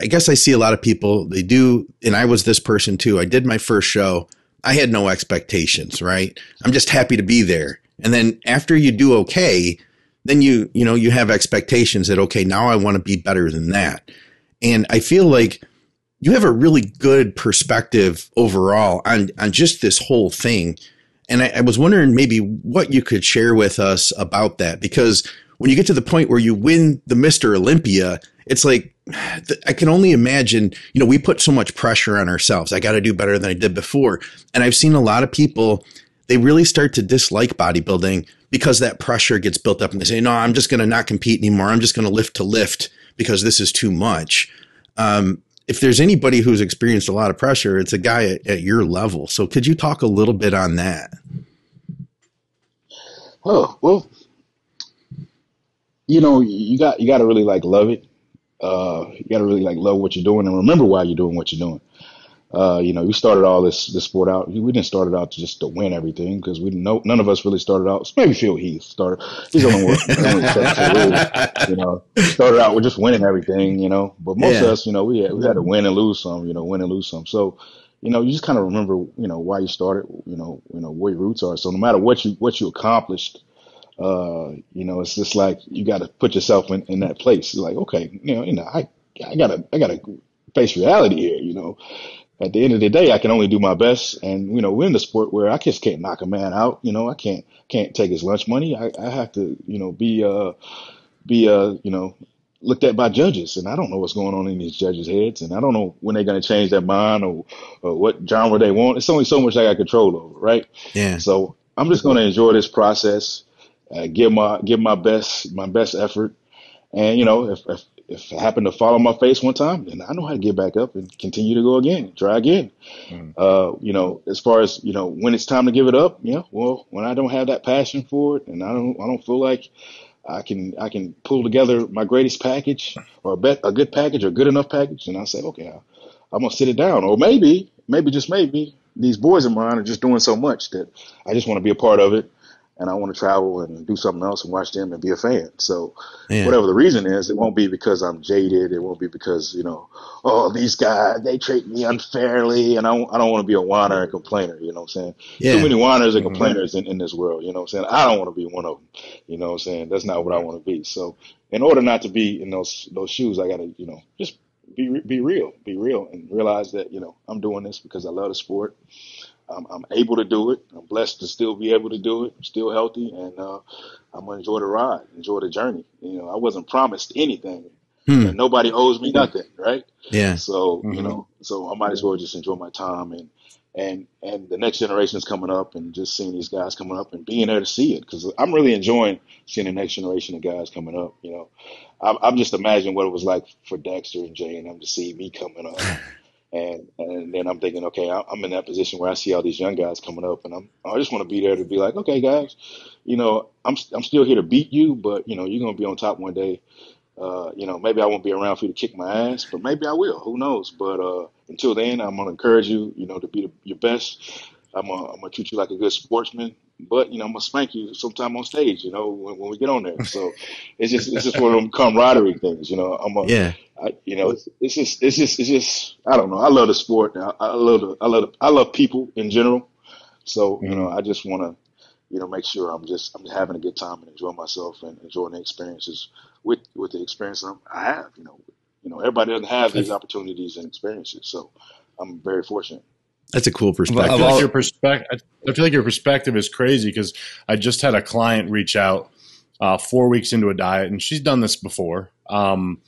I guess I see a lot of people, they do, and I was this person too. I did my first show. I had no expectations, right? I'm just happy to be there. And then after you do okay, then you, you know, you have expectations that, okay, now I want to be better than that. And I feel like you have a really good perspective overall on, on just this whole thing. And I, I was wondering maybe what you could share with us about that, because when you get to the point where you win the Mr. Olympia, it's like I can only imagine, you know, we put so much pressure on ourselves. I got to do better than I did before. And I've seen a lot of people, they really start to dislike bodybuilding because that pressure gets built up and they say, no, I'm just going to not compete anymore. I'm just going to lift to lift because this is too much. Um, if there's anybody who's experienced a lot of pressure, it's a guy at, at your level. So could you talk a little bit on that? Oh, well, you know, you got, you got to really like love it uh, you got to really like love what you're doing and remember why you're doing what you're doing. Uh, you know, we started all this this sport out. We didn't start it out to just to win everything because we didn't know. None of us really started out. Maybe Phil Heath started. He's only one. you know, started out with just winning everything. You know, but most yeah. of us, you know, we had, we had to win and lose some. You know, win and lose some. So, you know, you just kind of remember, you know, why you started. You know, you know where your roots are. So no matter what you what you accomplished, uh, you know, it's just like you got to put yourself in, in that place. It's like, okay, you know, you know, I, I gotta, I gotta face reality here. You know, at the end of the day, I can only do my best, and you know, we're in the sport where I just can't knock a man out. You know, I can't, can't take his lunch money. I, I have to, you know, be, uh, be, uh, you know, looked at by judges, and I don't know what's going on in these judges' heads, and I don't know when they're going to change their mind or, or what genre they want. It's only so much I got control over, right? Yeah. So I'm just going to enjoy this process uh, give my give my best my best effort. And you know, if, if if I happen to fall on my face one time, then I know how to get back up and continue to go again, try again. Mm. Uh, you know, as far as you know, when it's time to give it up, yeah. Well, when I don't have that passion for it, and I don't I don't feel like I can I can pull together my greatest package or a bet a good package or good enough package, and I say, okay, I'm gonna sit it down, or maybe maybe just maybe these boys of mine are just doing so much that I just want to be a part of it and I want to travel and do something else and watch them and be a fan. So yeah. whatever the reason is, it won't be because I'm jaded. It won't be because you know, oh these guys they treat me unfairly, and I don't, I don't want to be a whiner and complainer. You know what I'm saying? Yeah. Too many whiners and mm-hmm. complainers mm-hmm. in, in this world. You know what I'm saying? I don't want to be one of them. You know what I'm saying? That's not what I want to be. So in order not to be in those those shoes, I got to you know just be be real, be real, and realize that you know I'm doing this because I love the sport. I'm, I'm, able to do it. I'm blessed to still be able to do it. I'm still healthy, and uh, I'm gonna enjoy the ride, enjoy the journey. You know, I wasn't promised anything, hmm. and nobody owes me nothing, right? Yeah. So mm-hmm. you know, so I might as well just enjoy my time and and and the next generation is coming up, and just seeing these guys coming up and being there to see it because I'm really enjoying seeing the next generation of guys coming up. You know, I'm, I'm just imagining what it was like for Dexter and Jay and them to see me coming up. And and then I'm thinking, okay, I'm in that position where I see all these young guys coming up, and I'm I just want to be there to be like, okay, guys, you know, I'm I'm still here to beat you, but you know, you're gonna be on top one day. Uh, you know, maybe I won't be around for you to kick my ass, but maybe I will. Who knows? But uh, until then, I'm gonna encourage you, you know, to be the, your best. I'm gonna, I'm gonna treat you like a good sportsman, but you know, I'm gonna spank you sometime on stage. You know, when, when we get on there. So it's just it's just one of them camaraderie things. You know, I'm a, yeah. I, you know, it's, it's just it's just it's just I don't know. I love the sport. I, I love the I love the, I love people in general. So you know, I just want to you know make sure I'm just I'm having a good time and enjoying myself and enjoying the experiences with with the experience I have. You know, you know, everybody doesn't have these opportunities and experiences. So I'm very fortunate. That's a cool perspective. I feel like your perspective. I feel like your perspective is crazy because I just had a client reach out uh, four weeks into a diet, and she's done this before. Um,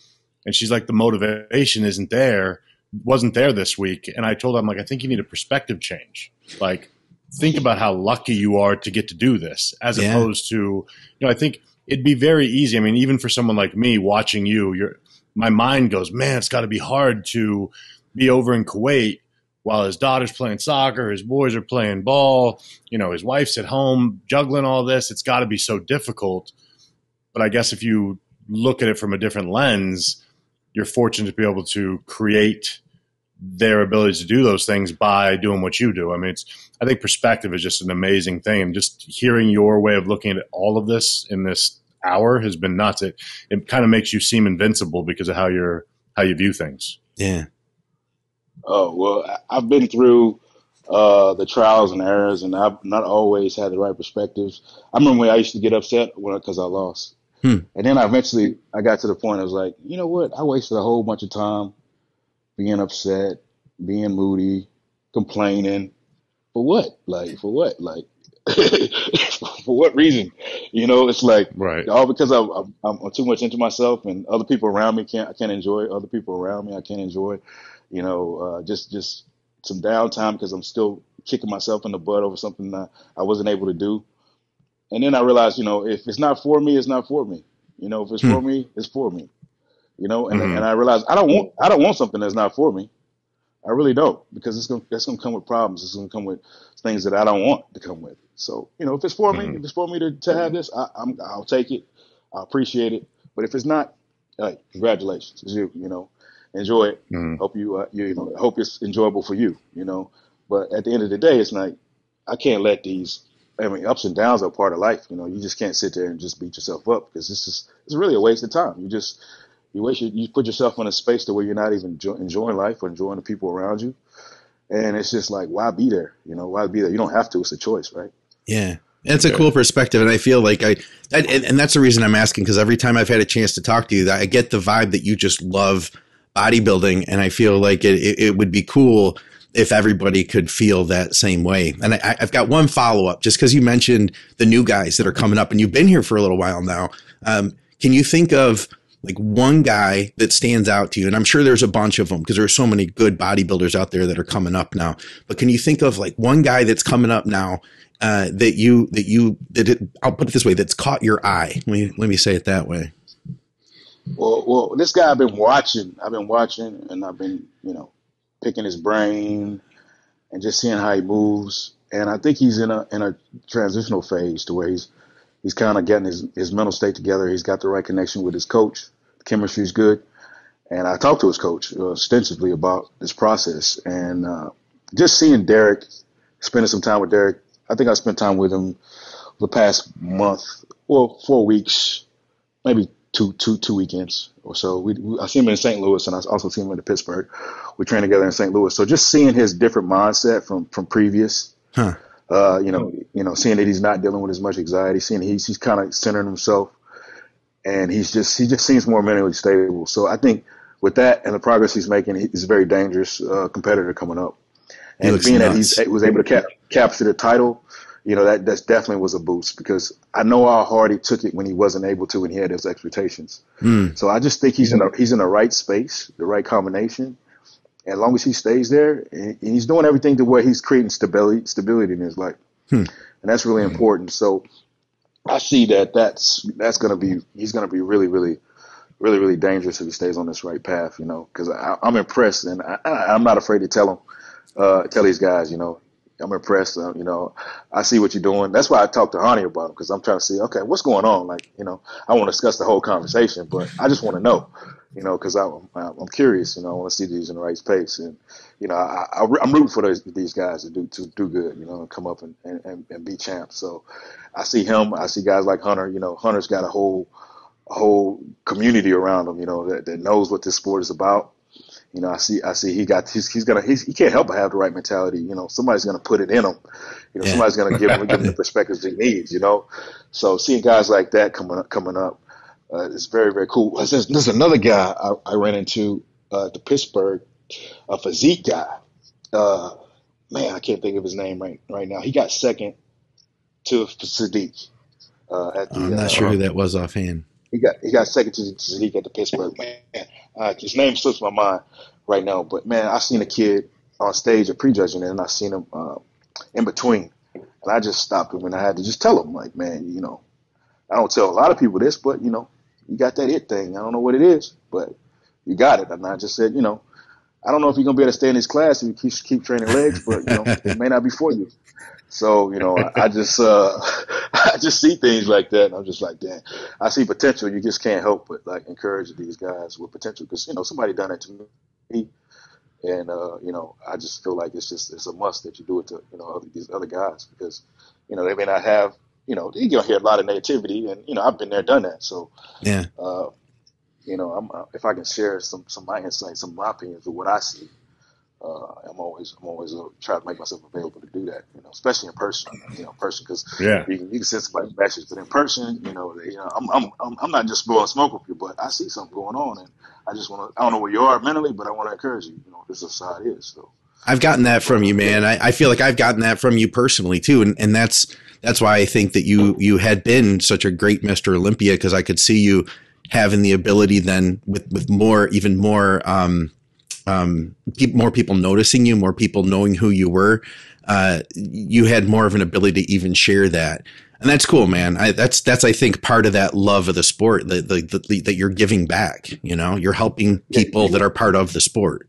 and she's like, the motivation isn't there, wasn't there this week. And I told her, I'm like, I think you need a perspective change. Like, think about how lucky you are to get to do this, as yeah. opposed to, you know, I think it'd be very easy. I mean, even for someone like me watching you, your my mind goes, man, it's got to be hard to be over in Kuwait while his daughter's playing soccer, his boys are playing ball, you know, his wife's at home juggling all this. It's got to be so difficult. But I guess if you look at it from a different lens, you're fortunate to be able to create their ability to do those things by doing what you do. I mean, it's I think perspective is just an amazing thing. And just hearing your way of looking at all of this in this hour has been nuts. It it kind of makes you seem invincible because of how you're how you view things. Yeah. Oh well, I- I've been through uh, the trials and errors, and I've not always had the right perspectives. I remember when I used to get upset because I lost, Hmm. and then I eventually I got to the point I was like, you know what? I wasted a whole bunch of time being upset, being moody, complaining. For what? Like for what? Like for what reason? You know, it's like Right. all because I'm, I'm, I'm too much into myself, and other people around me can't. I can't enjoy other people around me. I can't enjoy, you know, uh, just just some downtime because I'm still kicking myself in the butt over something that I wasn't able to do. And then I realized, you know, if it's not for me, it's not for me. You know, if it's for me, it's for me. You know, and Mhm. and I realized I don't want I don't want something that's not for me. I really don't because it's gonna that's gonna come with problems. It's gonna come with things that I don't want to come with. So you know, if it's for me, Mhm. if it's for me to, to have this, I, I'm I'll take it. I appreciate it. But if it's not, hey, congratulations, it's you. You know, enjoy it. Mhm. Hope you uh, you, you know hope it's enjoyable for you. You know, but at the end of the day, it's like I can't let these. I mean, ups and downs are part of life. You know, you just can't sit there and just beat yourself up because this is it's really a waste of time. You just you waste your, you put yourself in a space to where you're not even enjoy, enjoying life or enjoying the people around you, and it's just like why be there? You know, why be there? You don't have to. It's a choice, right? Yeah. It's a cool perspective, and I feel like I, that, and, and that's the reason I'm asking because every time I've had a chance to talk to you, that I get the vibe that you just love bodybuilding, and I feel like it, it, it would be cool if everybody could feel that same way. And I, I've got one follow up, just because you mentioned the new guys that are coming up, and you've been here for a little while now. Um, can you think of like one guy that stands out to you? And I'm sure there's a bunch of them because there are so many good bodybuilders out there that are coming up now. But can you think of like one guy that's coming up now uh, that you that you that it, I'll put it this way that's caught your eye. Let me let me say it that way. Well, well, this guy I've been watching. I've been watching, and I've been, you know, picking his brain and just seeing how he moves. And I think he's in a in a transitional phase to where he's he's kind of getting his his mental state together. He's got the right connection with his coach. The chemistry's good. And I talked to his coach uh, extensively about this process, and uh, just seeing Derek, spending some time with Derek. I think I spent time with him the past month, well, four weeks, maybe two two two weekends or so. We, we I see him in St. Louis, and I also see him in Pittsburgh. We train together in St. Louis, so just seeing his different mindset from from previous, Huh. uh, you know, you know, seeing that he's not dealing with as much anxiety, seeing he's he's kind of centering himself, and he's just he just seems more mentally stable. So I think with that and the progress he's making, he's a very dangerous uh, competitor coming up. And being that he was able to cap- capture the title, you know, that that's definitely was a boost because I know how hard he took it when he wasn't able to and he had those expectations. Mm. So I just think he's in a, he's in the right space, the right combination. And as long as he stays there, and he's doing everything to where he's creating stability stability in his life, Hmm. and that's really important. So I see that that's that's going to be he's going to be really really really really dangerous if he stays on this right path. You know, because I'm impressed and I, I, I'm not afraid to tell him uh, tell these guys. You know, I'm impressed. Uh, you know, I see what you're doing. That's why I talked to Hany about him because I'm trying to see, okay, what's going on? Like, you know, I want to discuss the whole conversation, but I just want to know, you know, because I'm, I'm curious. You know, I want to see these in the right space, and you know, I, I, I'm rooting for those, these guys to do to do good. You know, and come up and, and, and be champs. So I see him. I see guys like Hunter. You know, Hunter's got a whole whole community around him. You know, that, that knows what this sport is about. You know, I see, I see, he got, he's, he's gonna, he's, he can't help but have the right mentality. You know, somebody's gonna put it in him. You know, Yeah. somebody's gonna give him, give him the perspectives he needs. You know, so seeing guys like that coming up, coming up, uh, is very, very cool. There's, there's another guy I, I ran into uh, at the Pittsburgh, a physique guy. Uh, man, I can't think of his name right right now. He got second to Sadiq. Uh, at the, I'm uh, not sure who that was offhand. He got he got second to Sadiq at the Pittsburgh. Man, uh, his name slips my mind right now, but man, I seen a kid on stage at prejudging, and I seen him uh, in between, and I just stopped him and I had to just tell him, like, man, you know, I don't tell a lot of people this, but you know, you got that it thing. I don't know what it is, but you got it. And I just said, you know, I don't know if you're gonna be able to stay in this class if you keep, keep training legs, but you know, it may not be for you. So you know, I, I just uh, I just see things like that, and I'm just like, damn, I see potential. You just can't help but like encourage these guys with potential because you know somebody done it to me, and uh, you know, I just feel like it's just it's a must that you do it to you know other, these other guys because you know they may not have you know you're gonna hear a lot of negativity, and you know I've been there, done that. So Yeah. uh, you know, I'm, uh, if I can share some some of my insights, some of my opinions of what I see, uh, I'm always I'm always uh, try to make myself available to do that. You know, especially in person. You know, person because Yeah. you can, you can send somebody message, but in person, you know, you know, I'm I'm I'm, I'm not just blowing smoke with you, but I see something going on, and I just want to. I don't know where you are mentally, but I want to encourage you. You know, this is how it is. So. I've gotten that from you, man. I, I feel like I've gotten that from you personally too, and and that's that's why I think that you you had been such a great Mr. Olympia because I could see you having the ability then with with more even more um um pe- more people noticing you, more people knowing who you were. Uh, you had more of an ability to even share that. And that's cool, man. I, that's that's I think part of that love of the sport that the, the, that you're giving back. You know, you're helping people that are part of the sport.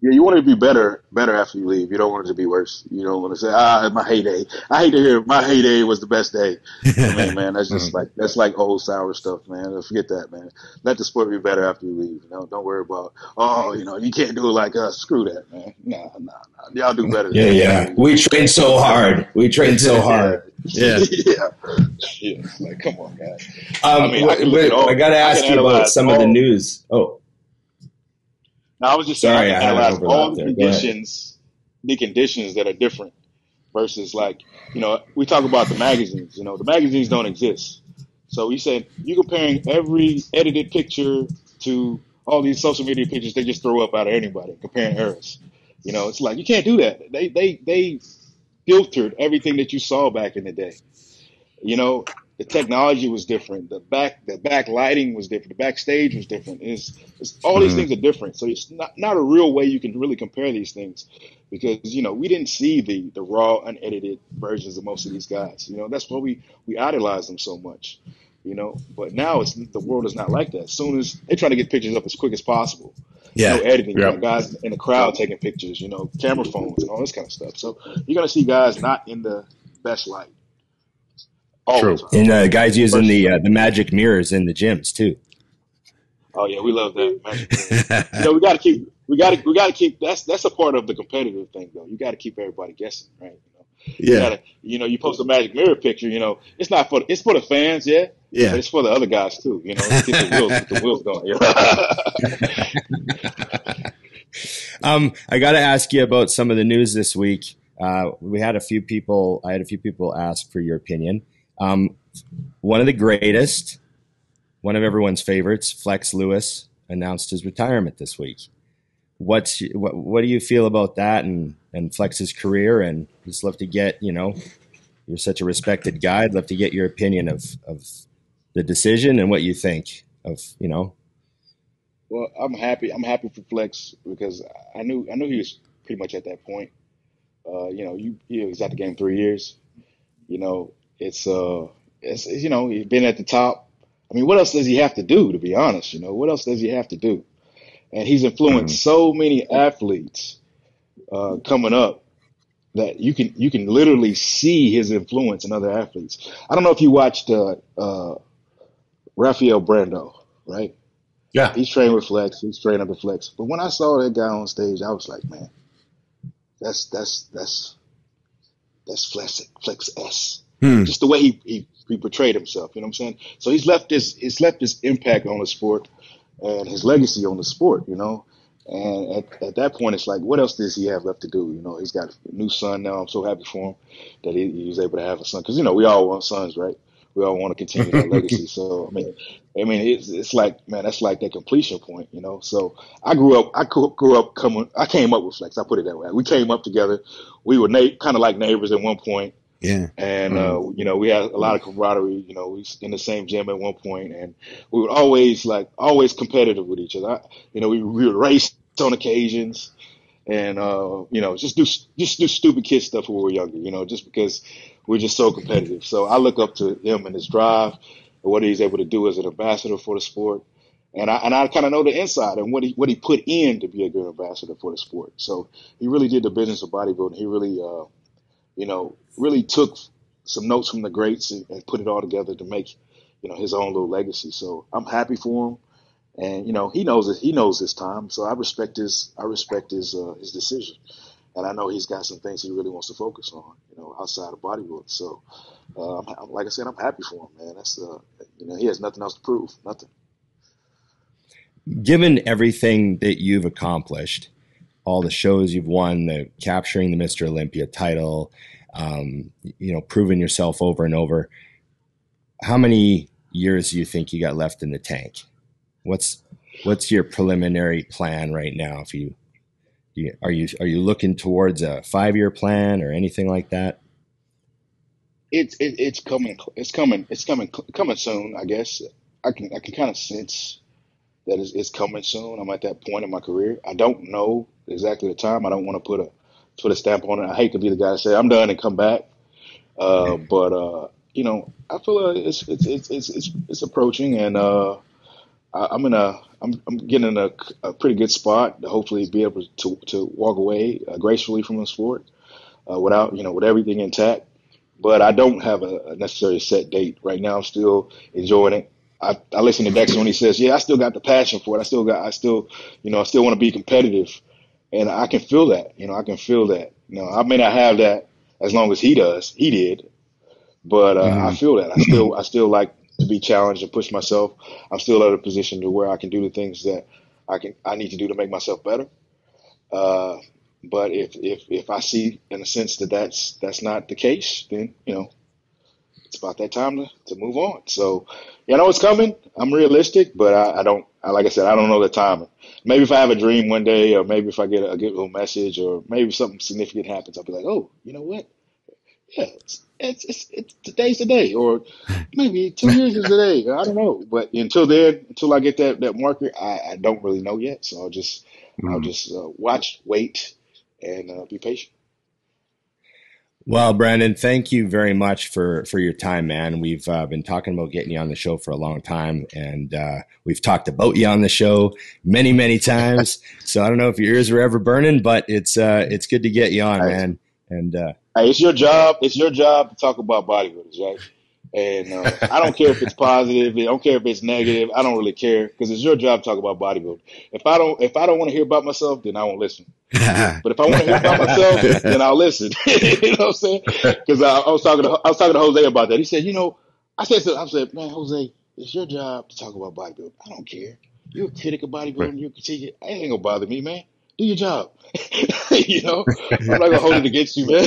Yeah, you want it to be better, better after you leave. You don't want it to be worse. You don't want to say, "Ah, my heyday." I hate to hear my heyday was the best day. I mean, man, that's just like that's like old sour stuff, man. Forget that, man. Let the sport be better after you leave. You know, don't worry about, oh, you know, you can't do it like us. Screw that, man. Nah, nah, nah. Y'all do better. Yeah, yeah. We trained so hard. We trained so hard. Yeah. yeah, yeah. Like, come on, man. Um, I mean, I wait, all- I got to ask you about some of the news. Oh, Now, I was just Sorry, saying, I analyze all the there. Go ahead. conditions, the conditions that are different versus like, you know, we talk about the magazines. You know, the magazines don't exist. So you said you're comparing every edited picture to all these social media pictures they just throw up out of anybody, comparing errors. You know, it's like you can't do that. They they they filtered everything that you saw back in the day. You know, the technology was different. The back the back lighting was different. The backstage was different. It's, it's all these Mhm. things are different. So it's not not a real way you can really compare these things because you know we didn't see the the raw unedited versions of most of these guys. You know, that's why we we idolize them so much. You know, but now it's the world is not like that. As soon as they're trying to get pictures up as quick as possible Yeah. no editing. You Yeah. got guys in the crowd taking pictures, you know, camera phones and all this kind of stuff. So you're gonna see guys not in the best light. All True. and uh, guys using the uh, the magic mirrors in the gyms too. Oh yeah, we love that. Magic you know, we got to keep. We got to. We got to keep. That's that's a part of the competitive thing, though. You got to keep everybody guessing, right? You know, you yeah. gotta. You know, you post a magic mirror picture. You know, it's not for. It's for the fans, yeah. Yeah. But it's for the other guys too. You know, get the wheels, get the wheels going. You? Um, I got to ask you about some of the news this week. Uh, we had a few people. I had a few people ask for your opinion. Um, one of the greatest, one of everyone's favorites, Flex Lewis, announced his retirement this week. What's what? What do you feel about that and and Flex's career? And just love to get you know, you're such a respected guy. I'd love to get your opinion of of the decision and what you think of you know. Well, I'm happy. I'm happy for Flex because I knew I knew he was pretty much at that point. Uh, you know, you he was at the game three years. You know, it's uh, it's you know he's been at the top. I mean, what else does he have to do? To be honest, you know, what else does he have to do? And he's influenced so many athletes uh, coming up that you can you can literally see his influence in other athletes. I don't know if you watched uh, uh, Rafael Brandao, right? Yeah. He's trained with Flex. He's trained under Flex. But when I saw that guy on stage, I was like, man, that's that's that's that's Flex Flex S. Hmm. Just the way he, he he portrayed himself. You know what I'm saying? So he's left this he's left this impact on the sport and his legacy on the sport. You know. And at, at that point, it's like, what else does he have left to do? You know, he's got a new son now. I'm so happy for him that he, he was able to have a son. Because, you know, we all want sons, right? We all want to continue that legacy. So, I mean, I mean, it's, it's like, man, that's like that completion point, you know. So I grew up, I grew grew up coming, I came up with Flex. I put it that way. We came up together. We were na- kind of like neighbors at one point, Yeah. and uh, you know, we had a lot of camaraderie. You know, we was in the same gym at one point, and we were always like always competitive with each other. I, you know, we we would race on occasions, and uh, you know, just do just do stupid kid stuff when we were younger. You know, just because we're just so competitive. So I look up to him and his drive, and what he's able to do as an ambassador for the sport. and I and I kind of know the inside and what he what he put in to be a good ambassador for the sport. So he really did the business of bodybuilding. He really, uh, you know, really took some notes from the greats and, and put it all together to make, you know, his own little legacy. So I'm happy for him, and you know, he knows it. He knows his time. So I respect his I respect his uh, his decision, and I know he's got some things he really wants to focus on, you know, outside of bodybuilding. So, uh, I'm, like I said, I'm happy for him, man. That's uh, you know, he has nothing else to prove, nothing given everything that you've accomplished, all the shows you've won, the capturing the Mr. Olympia title, um, you know, proving yourself over and over, how many years do you think you got left in the tank? What's what's your preliminary plan right now? If you, you are you are you looking towards a five year plan or anything like that? It's it, it's coming it's coming it's coming coming soon. I guess I can I can kind of sense that is, is coming soon. I'm at that point in my career. I don't know exactly the time. I don't want to put a put a stamp on it. I hate to be the guy to say I'm done and come back. Uh, but uh, you know, I feel uh, it's, it's it's it's it's it's approaching, and uh, I, am in a I'm I'm getting in a, a, pretty good spot to hopefully be able to to walk away uh, gracefully from the sport uh, without you know with everything intact. But I don't have a, a necessary set date right now. I'm still enjoying it. I, I listen to Dexter when he says, "Yeah, I still got the passion for it. I still got, I still, you know, I still want to be competitive." And I can feel that. You know, I can feel that. You know, I may not have that as long as he does. He did, but uh, mm-hmm. I feel that. I still, I still like to be challenged and push myself. I'm still at a position to where I can do the things that I can, I need to do to make myself better. Uh, but if, if, if I see in a sense that that's, that's not the case, then, you know, it's about that time to, to move on. So, you know, it's coming. I'm realistic, but I, I don't, I, like I said, I don't know the timing. Maybe if I have a dream one day, or maybe if I get a, a good little message, or maybe something significant happens, I'll be like, oh, you know what? Yeah, it's, it's, it's, it's today's the day, or maybe two years is the day. I don't know. But until then, until I get that, that marker, I, I don't really know yet. So I'll just, mm-hmm. I'll just uh, watch, wait, and uh, be patient. Well, Brandon, thank you very much for for your time, man. We've uh, been talking about getting you on the show for a long time, and uh, we've talked about you on the show many, many times. so I don't know if your ears were ever burning, but it's uh, it's good to get you on, man. And uh, hey, it's your job. It's your job to talk about bodybuilders, right? And uh, I don't care if it's positive. I don't care if it's negative. I don't really care because it's your job to talk about bodybuilding. If I don't, if I don't want to hear about myself, then I won't listen. but if I want to hear about myself, then I'll listen. you know what I'm saying? Because I, I, was talking to I was talking to Jose about that. He said, you know, I said, I said, man, Jose, it's your job to talk about bodybuilding. I don't care. You're a critic of bodybuilding. Right. You're a critic. It ain't gonna bother me, man. Do your job. you know, I'm not gonna hold it against you, man.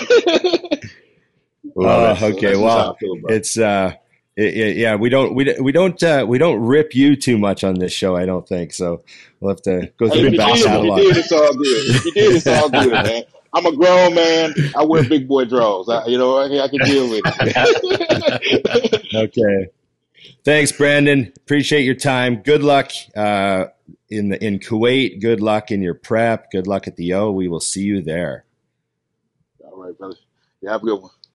Uh, okay, so well, it's uh, it, it, yeah, we don't we, we don't uh, we don't rip you too much on this show. I don't think so. We'll have to go through hey, the back catalog. If you did, it's all good. If you did, it's all good, man. I'm a grown man. I wear big boy drawers. I, you know, I, I can deal with it. okay. Thanks, Brandon. Appreciate your time. Good luck uh, in the in Kuwait. Good luck in your prep. Good luck at the O. We will see you there. All right, brother. You have a good one.